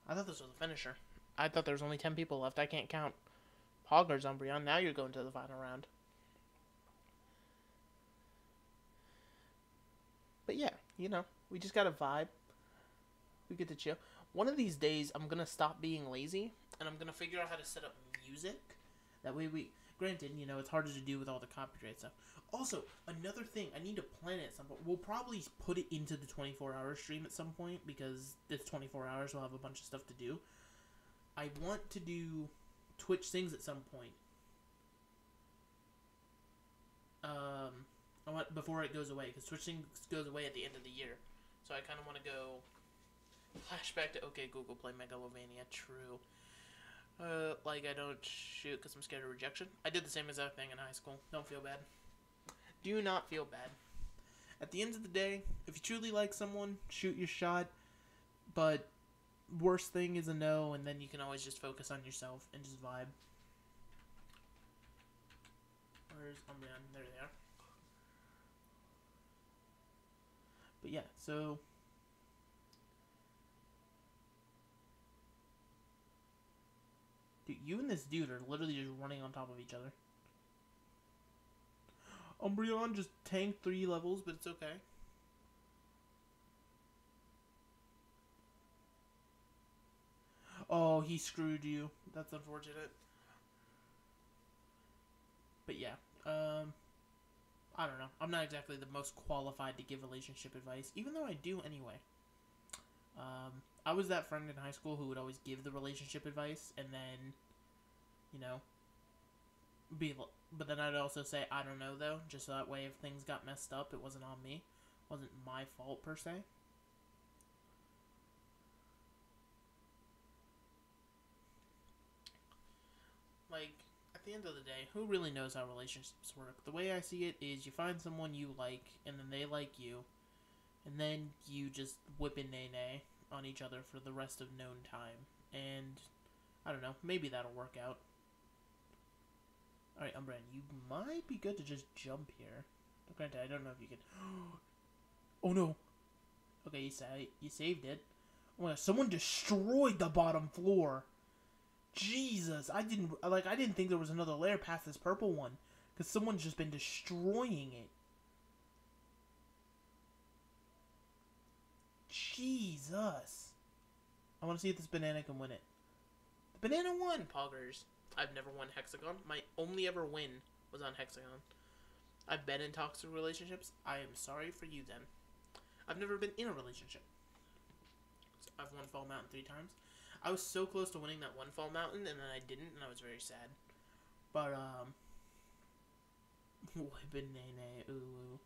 I thought this was a finisher. I thought there was only 10 people left. I can't count. Poggers Umbreon. Now you're going to the final round. But yeah, you know, we just got a vibe. We get to chill. One of these days, I'm to stop being lazy, and I'm to figure out how to set up music. That way we... Granted, you know, it's harder to do with all the copyright stuff. Also, another thing, I need to plan it some point. We'll probably put it into the 24-hour stream at some point, because it's 24 hours, we'll have a bunch of stuff to do. I want to do Twitch Sings at some point. Um, I want before it goes away because Twitch Sings goes away at the end of the year, so I kind of want to go flashback to OK Google Play Megalovania. True. Uh, like I don't shoot because I'm scared of rejection. I did the same exact thing in high school. Don't feel bad. Do not feel bad. At the end of the day, if you truly like someone, shoot your shot. But worst thing is a no, and then you can always just focus on yourself and just vibe. Where's Umbreon? There they are. But yeah, so Dude, you and this dude are literally just running on top of each other. Umbreon just tanked three levels, but it's okay. Oh, he screwed you. That's unfortunate. But yeah, um, I don't know. I'm not exactly the most qualified to give relationship advice, even though I do anyway. Um, I was that friend in high school who would always give the relationship advice, and then, you know, be. But then I'd also say I don't know though, just so that way if things got messed up, it wasn't on me, it wasn't my fault per se. Like at the end of the day, who really knows how relationships work? The way I see it is you find someone you like, and then they like you, and then you just whip in nae nae on each other for the rest of known time. And I don't know, maybe that'll work out. Alright, Umbreon, you might be good to just jump here. Granted, I don't know if you can. oh no! Okay, you, you saved it. Oh my god, someone destroyed the bottom floor! Jesus, I didn't like. I didn't think there was another layer past this purple one, because someone's just been destroying it. Jesus, I want to see if this banana can win it. The banana won. Poggers. I've never won Hexagon. My only ever win was on Hexagon. I've been in toxic relationships. I am sorry for you then. I've never been in a relationship. I've won Fall Mountain three times. I was so close to winning that one Fall Mountain, and then I didn't, and I was very sad. But um, ooh ooh.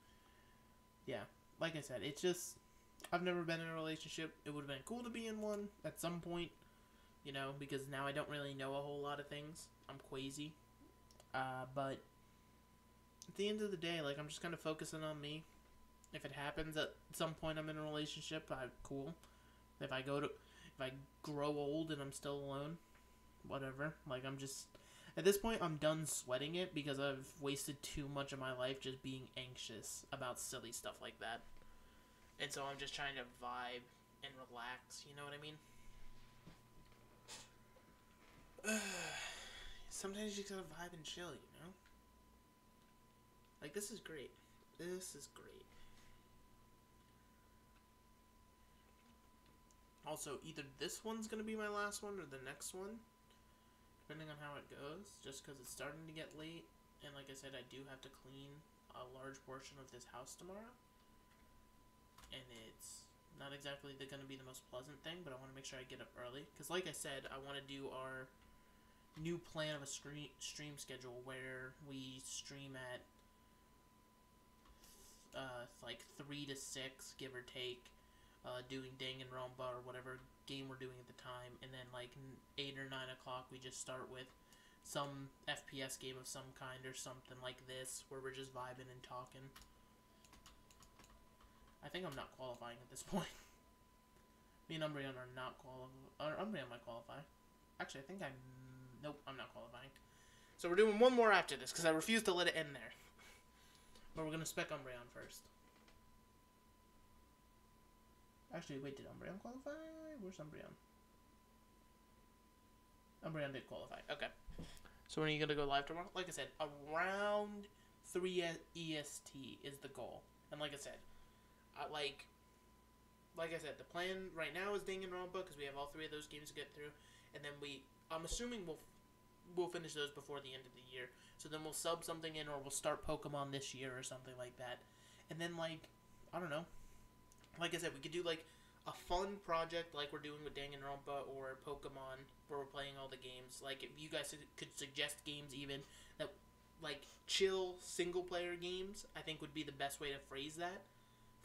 Yeah, like I said, it's just I've never been in a relationship. It would have been cool to be in one at some point, you know, because now I don't really know a whole lot of things. I'm quasi, uh, but at the end of the day, like I'm just kind of focusing on me. If it happens at some point I'm in a relationship, I'm cool. If I go to if I grow old and I'm still alone, whatever. Like I'm just at this point I'm done sweating it because I've wasted too much of my life just being anxious about silly stuff like that. And so I'm just trying to vibe and relax, you know what I mean? Sometimes you gotta vibe and chill, you know? Like this is great. This is great. Also, either this one's gonna be my last one or the next one, depending on how it goes. Just because it's starting to get late, and like I said, I do have to clean a large portion of this house tomorrow, and it's not exactly the, gonna be the most pleasant thing. But I want to make sure I get up early because, like I said, I want to do our new plan of a screen stream schedule where we stream at uh, like three to six, give or take uh, doing Danganronpa or whatever game we're doing at the time, and then like eight or nine o'clock we just start with some FPS game of some kind or something like this where we're just vibing and talking. I think I'm not qualifying at this point. Me and Umbreon are not qualifying. Umbreon might qualify. Actually, I think I'm. Nope, I'm not qualifying. So we're doing one more after this because I refuse to let it end there. But we're gonna spec Umbreon first. Actually, wait, did Umbreon qualify? Where's Umbreon? Umbreon did qualify. Okay. So when are you gonna go live tomorrow? Like I said, around three EST is the goal, and like I said, Like, like I said, the plan right now is Danganronpa because we have all three of those games to get through, and then we, I'm assuming we'll, we'll finish those before the end of the year. So then we'll sub something in, or we'll start Pokemon this year or something like that, and then like, I don't know, like I said, we could do like a fun project like we're doing with Danganronpa or Pokemon, where we're playing all the games. Like if you guys could suggest games even that like chill single player games, I think would be the best way to phrase that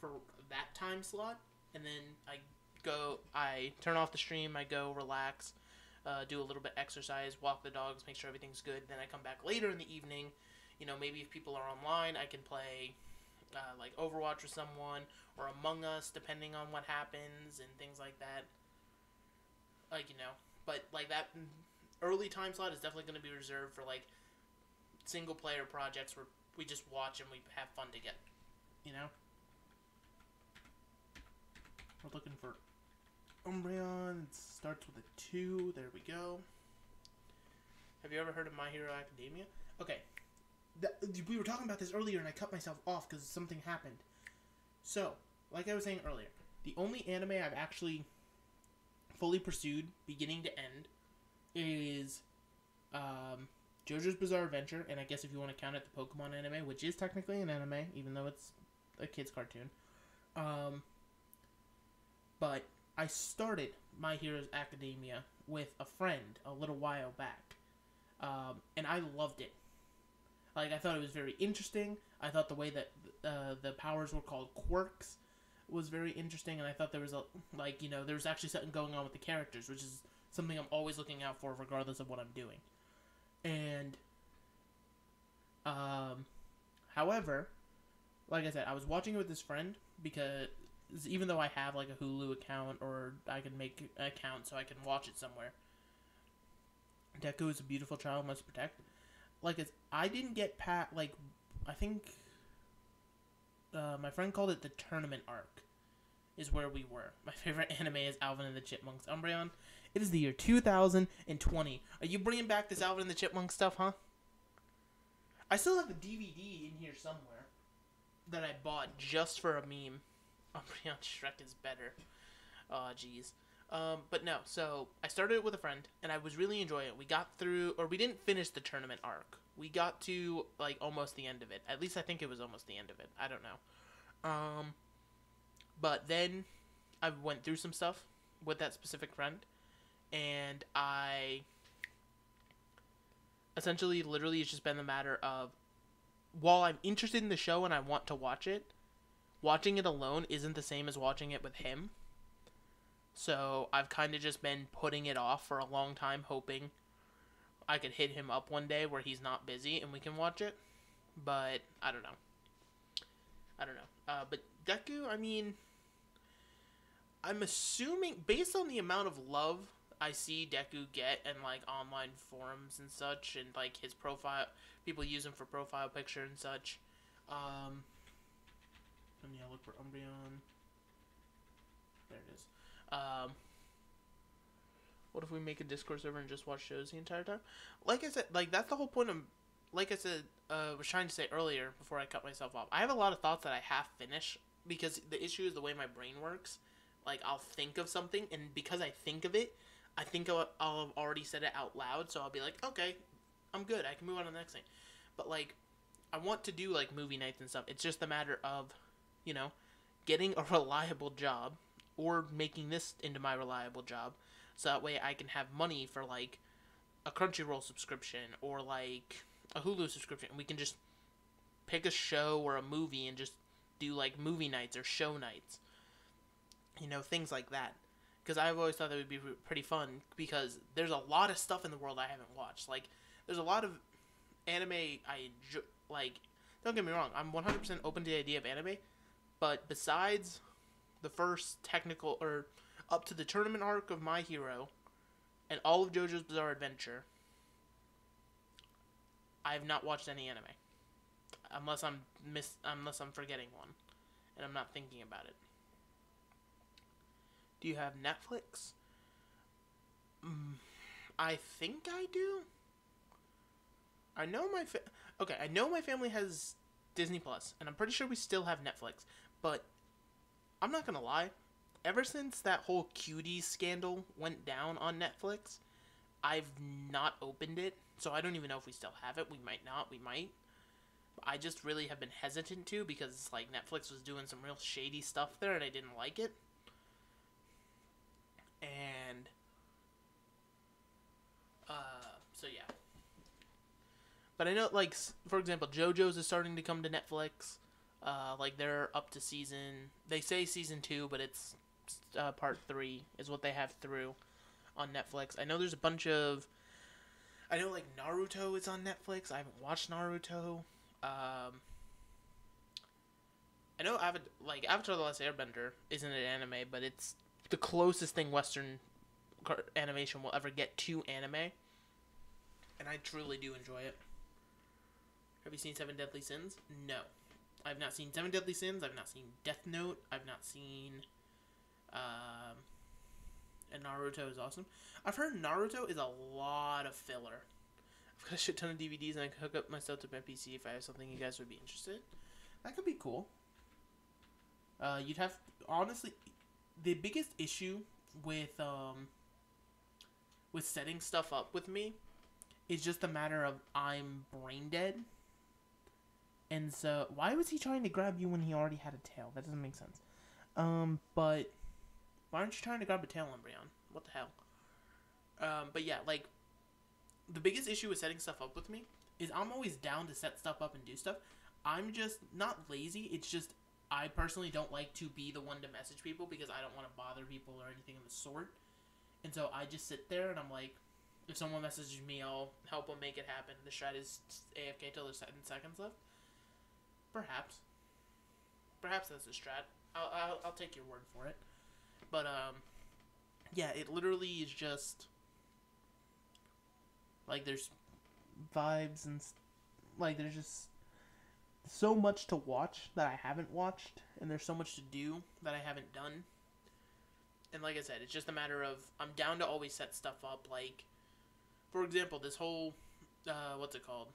for that time slot. And then I go, I turn off the stream, I go relax, uh, do a little bit exercise, walk the dogs, make sure everything's good. Then I come back later in the evening. You know, maybe if people are online, I can play uh, like Overwatch with someone or Among Us, depending on what happens and things like that. Like you know, but like that early time slot is definitely going to be reserved for like single player projects where we just watch and we have fun together. You know. We're looking for Umbreon. It starts with a two. There we go. Have you ever heard of My Hero Academia? Okay. Th- we were talking about this earlier and I cut myself off because something happened. So, like I was saying earlier, the only anime I've actually fully pursued, beginning to end, is um, JoJo's Bizarre Adventure, and I guess if you want to count it, the Pokemon anime, which is technically an anime, even though it's a kid's cartoon. Um, but I started My Hero's Academia with a friend a little while back, um, and I loved it. Like I thought it was very interesting. I thought the way that uh, the powers were called quirks was very interesting, and I thought there was a like you know there was actually something going on with the characters, which is something I'm always looking out for, regardless of what I'm doing. And, um, however, like I said, I was watching it with this friend because even though I have like a Hulu account or I can make an account so I can watch it somewhere. Deku is a beautiful child must protect. Like it's, I didn't get pat like I think uh, my friend called it the tournament arc is where we were. My favorite anime is Alvin and the Chipmunks. Umbreon. It is the year 2020. Are you bringing back this Alvin and the Chipmunks stuff, huh? I still have the DVD in here somewhere that I bought just for a meme. Umbreon Shrek is better. Oh, jeez. Um, but no, so I started it with a friend, and I was really enjoying it. We got through, or we didn't finish the tournament arc. We got to like almost the end of it. At least I think it was almost the end of it. I don't know. Um, but then I went through some stuff with that specific friend, and I essentially, literally, it's just been the matter of while I'm interested in the show and I want to watch it, watching it alone isn't the same as watching it with him. So I've kind of just been putting it off for a long time, hoping I could hit him up one day where he's not busy and we can watch it. But I don't know. I don't know. Uh, but Deku, I mean, I'm assuming based on the amount of love I see Deku get in like online forums and such, and like his profile, people use him for profile picture and such. Um, and yeah, look for Umbreon. There it is. Um, what if we make a Discord server and just watch shows the entire time? Like I said, like that's the whole point of. Like I said, uh, was trying to say earlier before I cut myself off. I have a lot of thoughts that I half finish because the issue is the way my brain works. Like I'll think of something, and because I think of it, I think I'll, I'll have already said it out loud. So I'll be like, okay, I'm good. I can move on to the next thing. But like, I want to do like movie nights and stuff. It's just a matter of, you know, getting a reliable job or making this into my reliable job, so that way I can have money for like a Crunchyroll subscription or like a Hulu subscription. And we can just pick a show or a movie and just do like movie nights or show nights. You know, things like that. Because I've always thought that would be pretty fun because there's a lot of stuff in the world I haven't watched. Like, there's a lot of anime I enjoy. Like, don't get me wrong, I'm 100% open to the idea of anime. But besides the first technical, or up to the tournament arc of My Hero and all of JoJo's Bizarre Adventure, I have not watched any anime. Unless I'm miss, unless I'm forgetting one, and I'm not thinking about it. Do you have Netflix? Mm, I think I do. I know my fa- okay. I know my family has Disney Plus, and I'm pretty sure we still have Netflix. But I'm not gonna lie. Ever since that whole Cuties scandal went down on Netflix, I've not opened it. So I don't even know if we still have it. We might not. We might. I just really have been hesitant to because it's like Netflix was doing some real shady stuff there, and I didn't like it. And uh, so yeah. But I know, like, for example, JoJo's is starting to come to Netflix. Uh, like, they're up to season. They say season two, but it's uh, part three is what they have through. on Netflix. I know there's a bunch of. I know like Naruto is on Netflix. I haven't watched Naruto. Um, I know Avatar, like Avatar: The Last Airbender isn't an anime, but it's the closest thing Western animation will ever get to anime, and I truly do enjoy it. Have you seen Seven Deadly Sins? No, I've not seen Seven Deadly Sins. I've not seen Death Note. I've not seen. Um, and Naruto is awesome. I've heard Naruto is a lot of filler. I've got a shit ton of DVDs, and I can hook up myself to my PC if I have something you guys would be interested. That could be cool. Uh, you'd have honestly, the biggest issue with um with setting stuff up with me is just a matter of I'm brain dead. And so, why was he trying to grab you when he already had a tail? That doesn't make sense. Um, but why aren't you trying to grab a tail, Umbreon? What the hell? Um, but yeah, like the biggest issue with setting stuff up with me is I'm always down to set stuff up and do stuff. I'm just not lazy. It's just I personally don't like to be the one to message people because I don't want to bother people or anything of the sort. And so I just sit there and I'm like, if someone messages me, I'll help them make it happen. The strat is AFK till there's seven seconds left. Perhaps. Perhaps that's a strat. I'll, I'll, I'll take your word for it. But, um, yeah, it literally is just. Like, there's vibes and. Like, there's just so much to watch that I haven't watched, and there's so much to do that I haven't done. And like I said, it's just a matter of I'm down to always set stuff up. Like, for example, this whole uh, what's it called?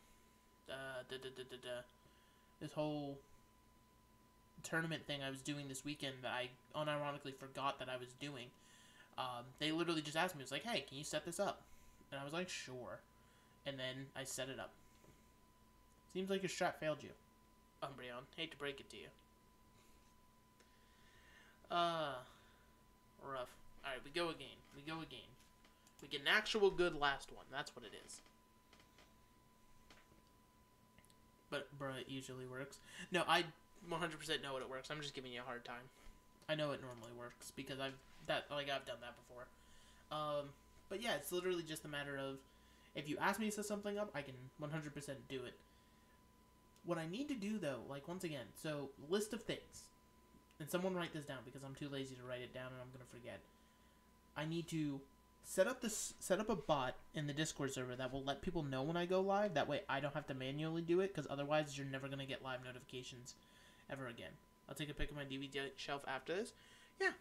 Uh, da, da, da. This whole tournament thing I was doing this weekend that I unironically forgot that I was doing. Um, they literally just asked me, "It was like, hey, can you set this up?" And I was like, "Sure." And then I set it up. Seems like your strat failed you. Umbreon. Hate to break it to you. Uh, rough. Alright, we go again. We go again. We get an actual good last one. That's what it is. But, bruh, it usually works. No, I 100% know what it works. I'm just giving you a hard time. I know it normally works because I've that like I've done that before. Um, but yeah, it's literally just a matter of if you ask me to set something up, I can 100% do it. What I need to do though, like once again, so list of things, and someone write this down because I'm too lazy to write it down and I'm gonna forget. I need to set up this set up a bot in the Discord server that will let people know when I go live. That way, I don't have to manually do it because otherwise, you're never gonna get live notifications ever again. I'll take a pic of my DVD shelf after this. Yeah,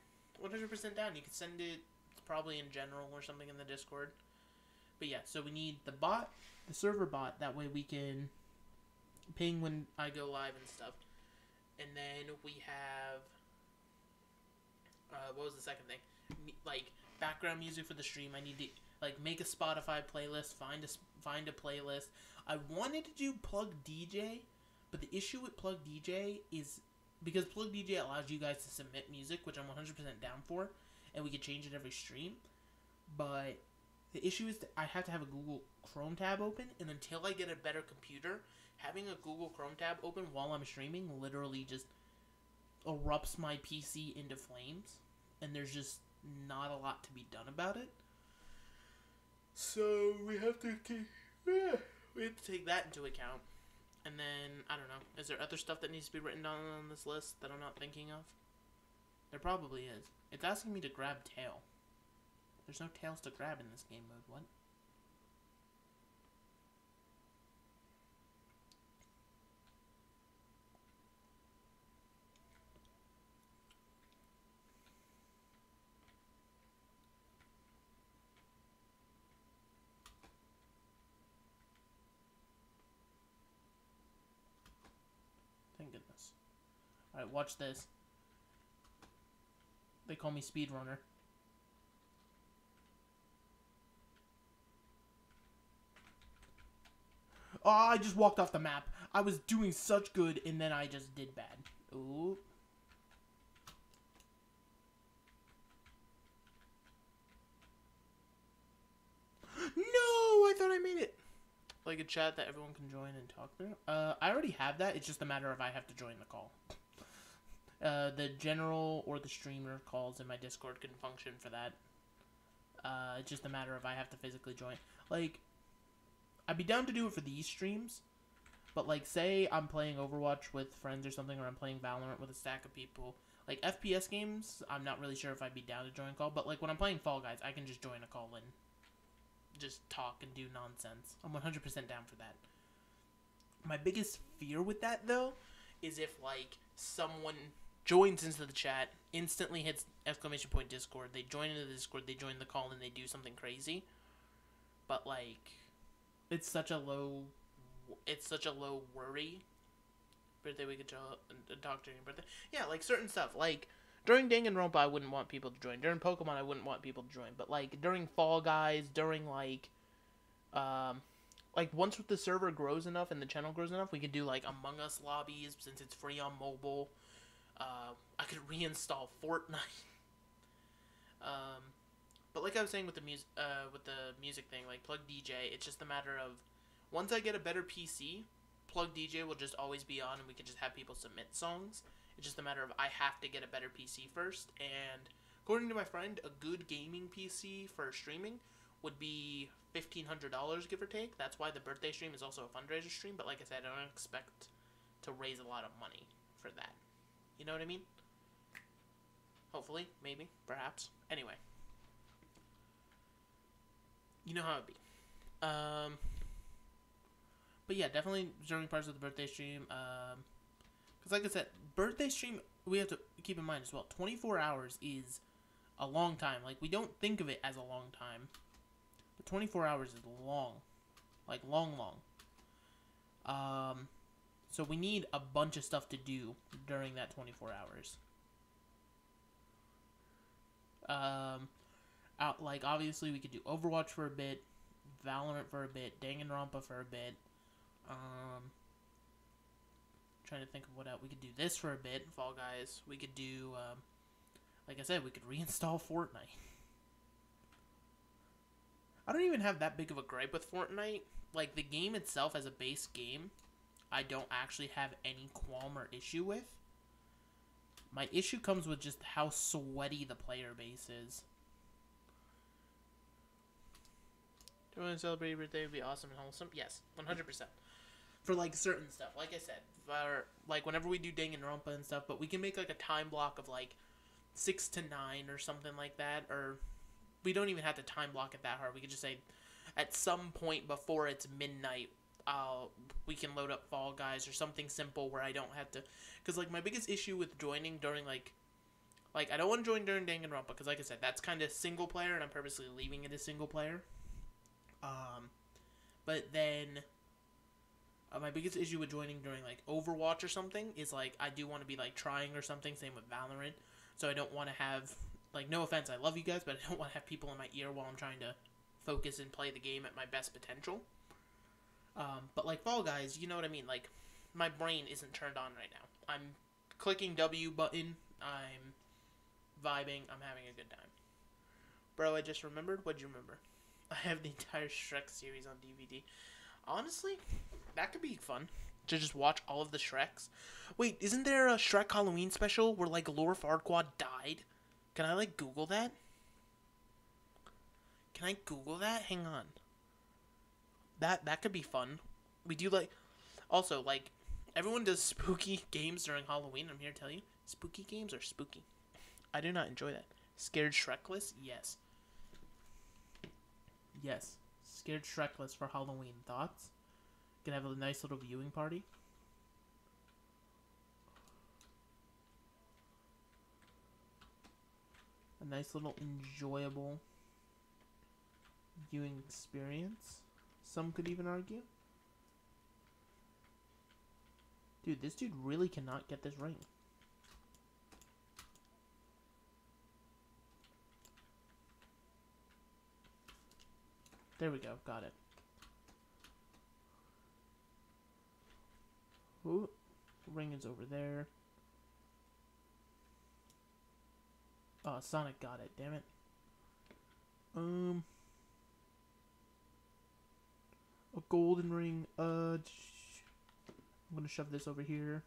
100% down. You can send it probably in general or something in the Discord. But yeah, so we need the bot, the server bot. That way we can ping when I go live and stuff. And then we have uh, what was the second thing? Like background music for the stream. I need to like make a Spotify playlist, find a find a playlist. I wanted to do Plug DJ, but the issue with Plug DJ is because Plug DJ allows you guys to submit music, which I'm 100% down for, and we can change it every stream. But the issue is that I have to have a Google Chrome tab open, and until I get a better computer, having a Google Chrome tab open while I'm streaming literally just erupts my PC into flames, and there's just not a lot to be done about it. So we have to keep, we have to take that into account. And then I don't know. Is there other stuff that needs to be written down on this list that I'm not thinking of? There probably is. It's asking me to grab tail. There's no tails to grab in this game mode. What? Thank goodness. Alright, watch this. They call me speedrunner. Oh, I just walked off the map. I was doing such good, and then I just did bad. Ooh. No, I thought I made it. Like a chat that everyone can join and talk through. Uh, I already have that. It's just a matter of I have to join the call. Uh, the general or the streamer calls in my Discord can function for that. Uh, it's just a matter of I have to physically join. Like, I'd be down to do it for these streams, but like, say I'm playing Overwatch with friends or something, or I'm playing Valorant with a stack of people. Like FPS games, I'm not really sure if I'd be down to join a call, but like when I'm playing Fall Guys, I can just join a call and just talk and do nonsense. I'm 100% down for that. My biggest fear with that though is if like someone joins into the chat, instantly hits exclamation point Discord, they join into the Discord, they join the call and they do something crazy. But like it's such a low it's such a low worry. Birthday week a talk during birthday. Yeah, like certain stuff. Like during Danganronpa I wouldn't want people to join. During Pokemon I wouldn't want people to join. But like during Fall Guys, during like um like once the server grows enough and the channel grows enough, we could do like Among Us lobbies since it's free on mobile. Uh, I could reinstall Fortnite. um, but like I was saying with the music, uh, with the music thing, like Plug DJ, it's just a matter of once I get a better PC, Plug DJ will just always be on, and we can just have people submit songs. It's just a matter of I have to get a better PC first, and according to my friend, a good gaming PC for streaming would be fifteen hundred dollars, give or take. That's why the birthday stream is also a fundraiser stream. But like I said, I don't expect to raise a lot of money for that. You know what I mean? Hopefully, maybe, perhaps. Anyway, you know how it be. Um, but yeah, definitely during parts of the birthday stream. Um, because like I said, birthday stream we have to keep in mind as well. Twenty four hours is a long time. Like we don't think of it as a long time. But 24 hours is long. Like, long, long. Um, so we need a bunch of stuff to do during that 24 hours. Um, out, like, obviously we could do Overwatch for a bit, Valorant for a bit, Danganronpa for a bit. Um, trying to think of what else. We could do this for a bit, Fall Guys. We could do, um, like I said, we could reinstall Fortnite. I don't even have that big of a gripe with Fortnite. Like the game itself as a base game, I don't actually have any qualm or issue with. My issue comes with just how sweaty the player base is. Do you want to celebrate your birthday? Would be awesome and wholesome. Yes, one hundred percent. For like certain stuff, like I said, for like whenever we do Danganronpa and stuff, but we can make like a time block of like six to nine or something like that, or we don't even have to time block it that hard. We could just say at some point before it's midnight, uh, we can load up Fall Guys or something simple where I don't have to. Because like my biggest issue with joining during like, like I don't want to join during Danganronpa because like I said that's kind of single player and I'm purposely leaving it as single player. Um, but then. Uh, my biggest issue with joining during like Overwatch or something is like I do want to be like trying or something. Same with Valorant, so I don't want to have like no offense, I love you guys, but I don't want to have people in my ear while I'm trying to focus and play the game at my best potential. Um, but like Fall Guys, you know what I mean? Like my brain isn't turned on right now. I'm clicking W button. I'm vibing. I'm having a good time. Bro, I just remembered. What'd you remember? I have the entire Shrek series on DVD. Honestly, that could be fun to just watch all of the Shreks. Wait, isn't there a Shrek Halloween special where like Lord Farquaad died? Can I like Google that? Can I Google that? Hang on. That that could be fun. We do like also like everyone does spooky games during Halloween. I'm here to tell you, spooky games are spooky. I do not enjoy that. Scared Shrekless? Yes. Yes. Scared Shrekless for Halloween. Thoughts? Can have a nice little viewing party. A nice little enjoyable viewing experience. Some could even argue. Dude, this dude really cannot get this ring. There we go, got it. Ooh, ring is over there. Oh, Sonic got it, damn it. Um a golden ring. Uh I'm gonna shove this over here.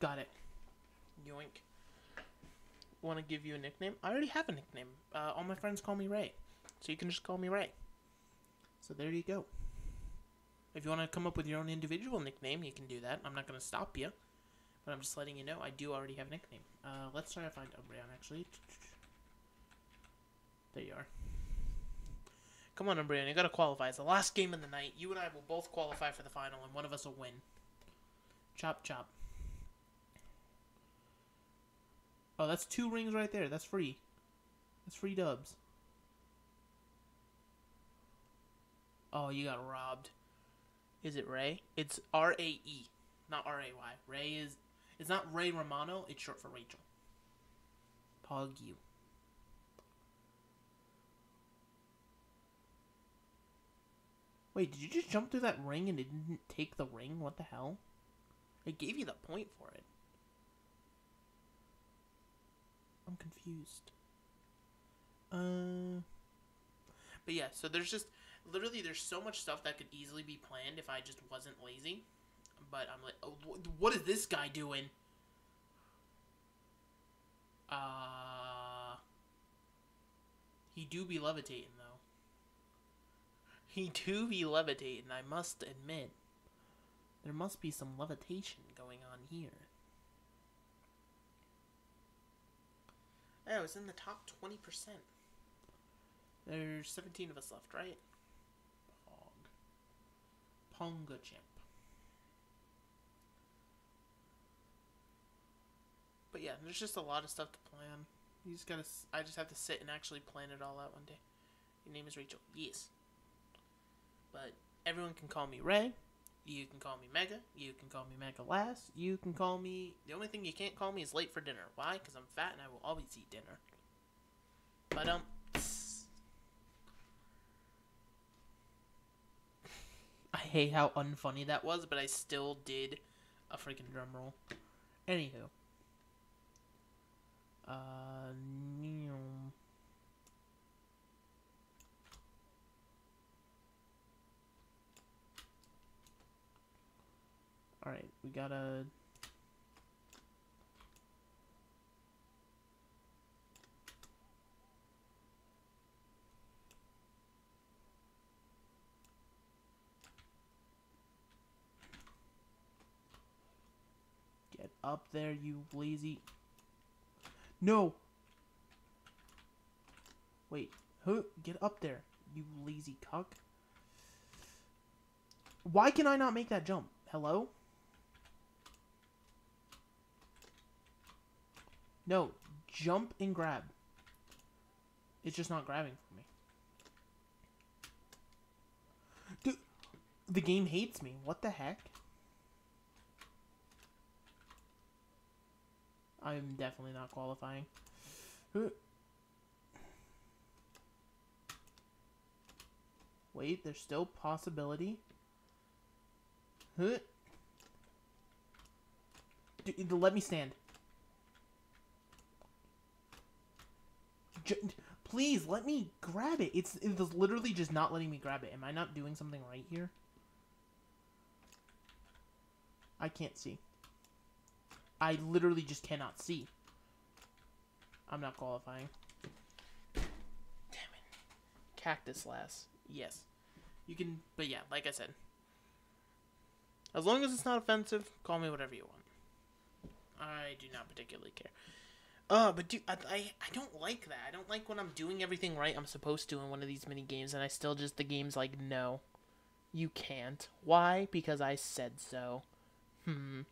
Got it. Yoink. Want to give you a nickname? I already have a nickname. Uh, all my friends call me Ray, so you can just call me Ray. So there you go. If you want to come up with your own individual nickname, you can do that. I'm not going to stop you, but I'm just letting you know I do already have a nickname. Uh, let's try to find Umbreon actually. There you are. Come on, Umbreon, you gotta qualify. It's the last game of the night. You and I will both qualify for the final, and one of us will win. Chop, chop. Oh, that's two rings right there. That's free. That's free dubs. Oh, you got robbed. Is it Ray? It's R A E, not R A Y. Ray is. It's not Ray Romano. It's short for Rachel. Pog you. Wait, did you just jump through that ring and it didn't take the ring? What the hell? It gave you the point for it. I'm confused. Uh. But yeah, so there's just literally there's so much stuff that could easily be planned if I just wasn't lazy. But I'm like, oh, wh- what is this guy doing? Uh. He do be levitating though. He do be levitating, I must admit. There must be some levitation going on here. Oh, it's in the top 20%. There's 17 of us left, right? PogChamp. But yeah, there's just a lot of stuff to plan. You just gotta. I just have to sit and actually plan it all out one day. Your name is Rachel. Yes. But everyone can call me Ray. You can call me Mega. You can call me MegaLass. You can call me. The only thing you can't call me is late for dinner. Why? Because I'm fat and I will always eat dinner. But um. I hate how unfunny that was, but I still did a freaking drum roll. Anywho. Uh. Alright, we gotta. Get up there, you lazy. No! Wait, who? Get up there, you lazy cuck. Why can I not make that jump? Hello? No, jump and grab. It's just not grabbing for me. Dude, the game hates me. What the heck? I'm definitely not qualifying. Wait, there's still possibility. Dude, let me stand. J- please let me grab it. It's it's literally just not letting me grab it. Am I not doing something right here? I can't see. I literally just cannot see. I'm not qualifying. Damn it. Cactus lass. Yes. You can but yeah, like I said. As long as it's not offensive, call me whatever you want. I do not particularly care. Uh, but do I, I I don't like that. I don't like when I'm doing everything right I'm supposed to in one of these mini games and I still just the game's like no. You can't. Why? Because I said so. Hmm.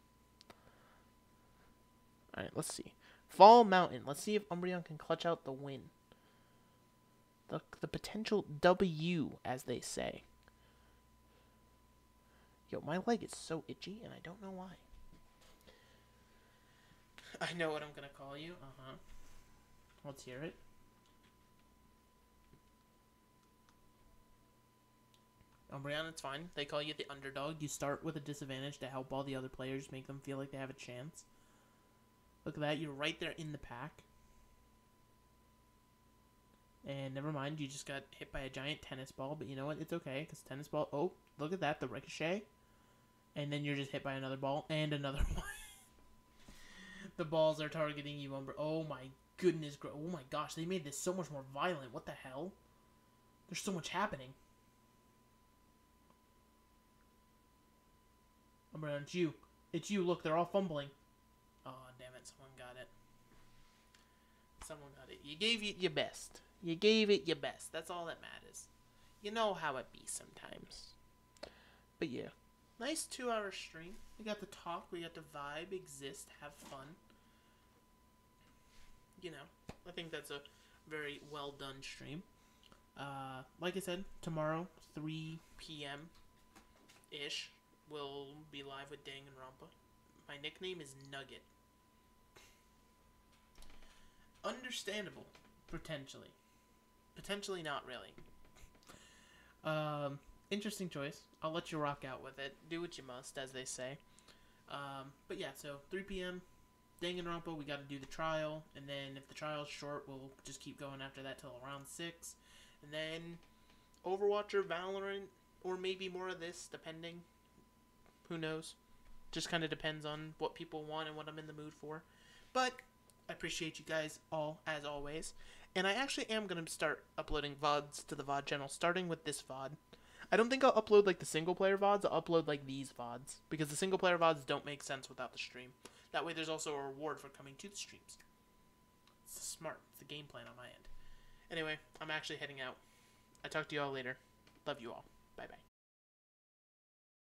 Alright, let's see. Fall Mountain. Let's see if Umbreon can clutch out the win. The the potential W, as they say. Yo, my leg is so itchy and I don't know why. I know what I'm gonna call you. Uh huh. Let's hear it. Umbreon, it's fine. They call you the underdog. You start with a disadvantage to help all the other players, make them feel like they have a chance. Look at that. You're right there in the pack. And never mind, you just got hit by a giant tennis ball, but you know what? It's okay, because tennis ball. Oh, look at that. The ricochet. And then you're just hit by another ball and another one. the balls are targeting you, Umbra. Oh my goodness, oh my gosh, they made this so much more violent. What the hell? There's so much happening. Umbra, it's you. It's you. Look, they're all fumbling. Oh, damn it! Someone got it. Someone got it. You gave it your best. You gave it your best. That's all that matters. You know how it be sometimes. But yeah, nice two-hour stream. We got to talk. We got to vibe, exist, have fun. You know, I think that's a very well done stream. Uh, like I said, tomorrow, 3 p.m. ish, we'll be live with Danganronpa. My nickname is Nugget. Understandable, potentially. Potentially not really. Um, interesting choice. I'll let you rock out with it. Do what you must, as they say. Um, but yeah, so 3 p.m. Danganronpa, we got to do the trial, and then if the trial's short, we'll just keep going after that till around 6. And then Overwatch or Valorant, or maybe more of this, depending. Who knows? Just kind of depends on what people want and what I'm in the mood for. But I appreciate you guys all, as always. And I actually am going to start uploading VODs to the VOD channel, starting with this VOD. I don't think I'll upload like the single player VODs, I'll upload like these VODs. Because the single player VODs don't make sense without the stream. That way there's also a reward for coming to the streams. It's smart. It's the game plan on my end. Anyway, I'm actually heading out. I talk to you all later. Love you all. Bye bye.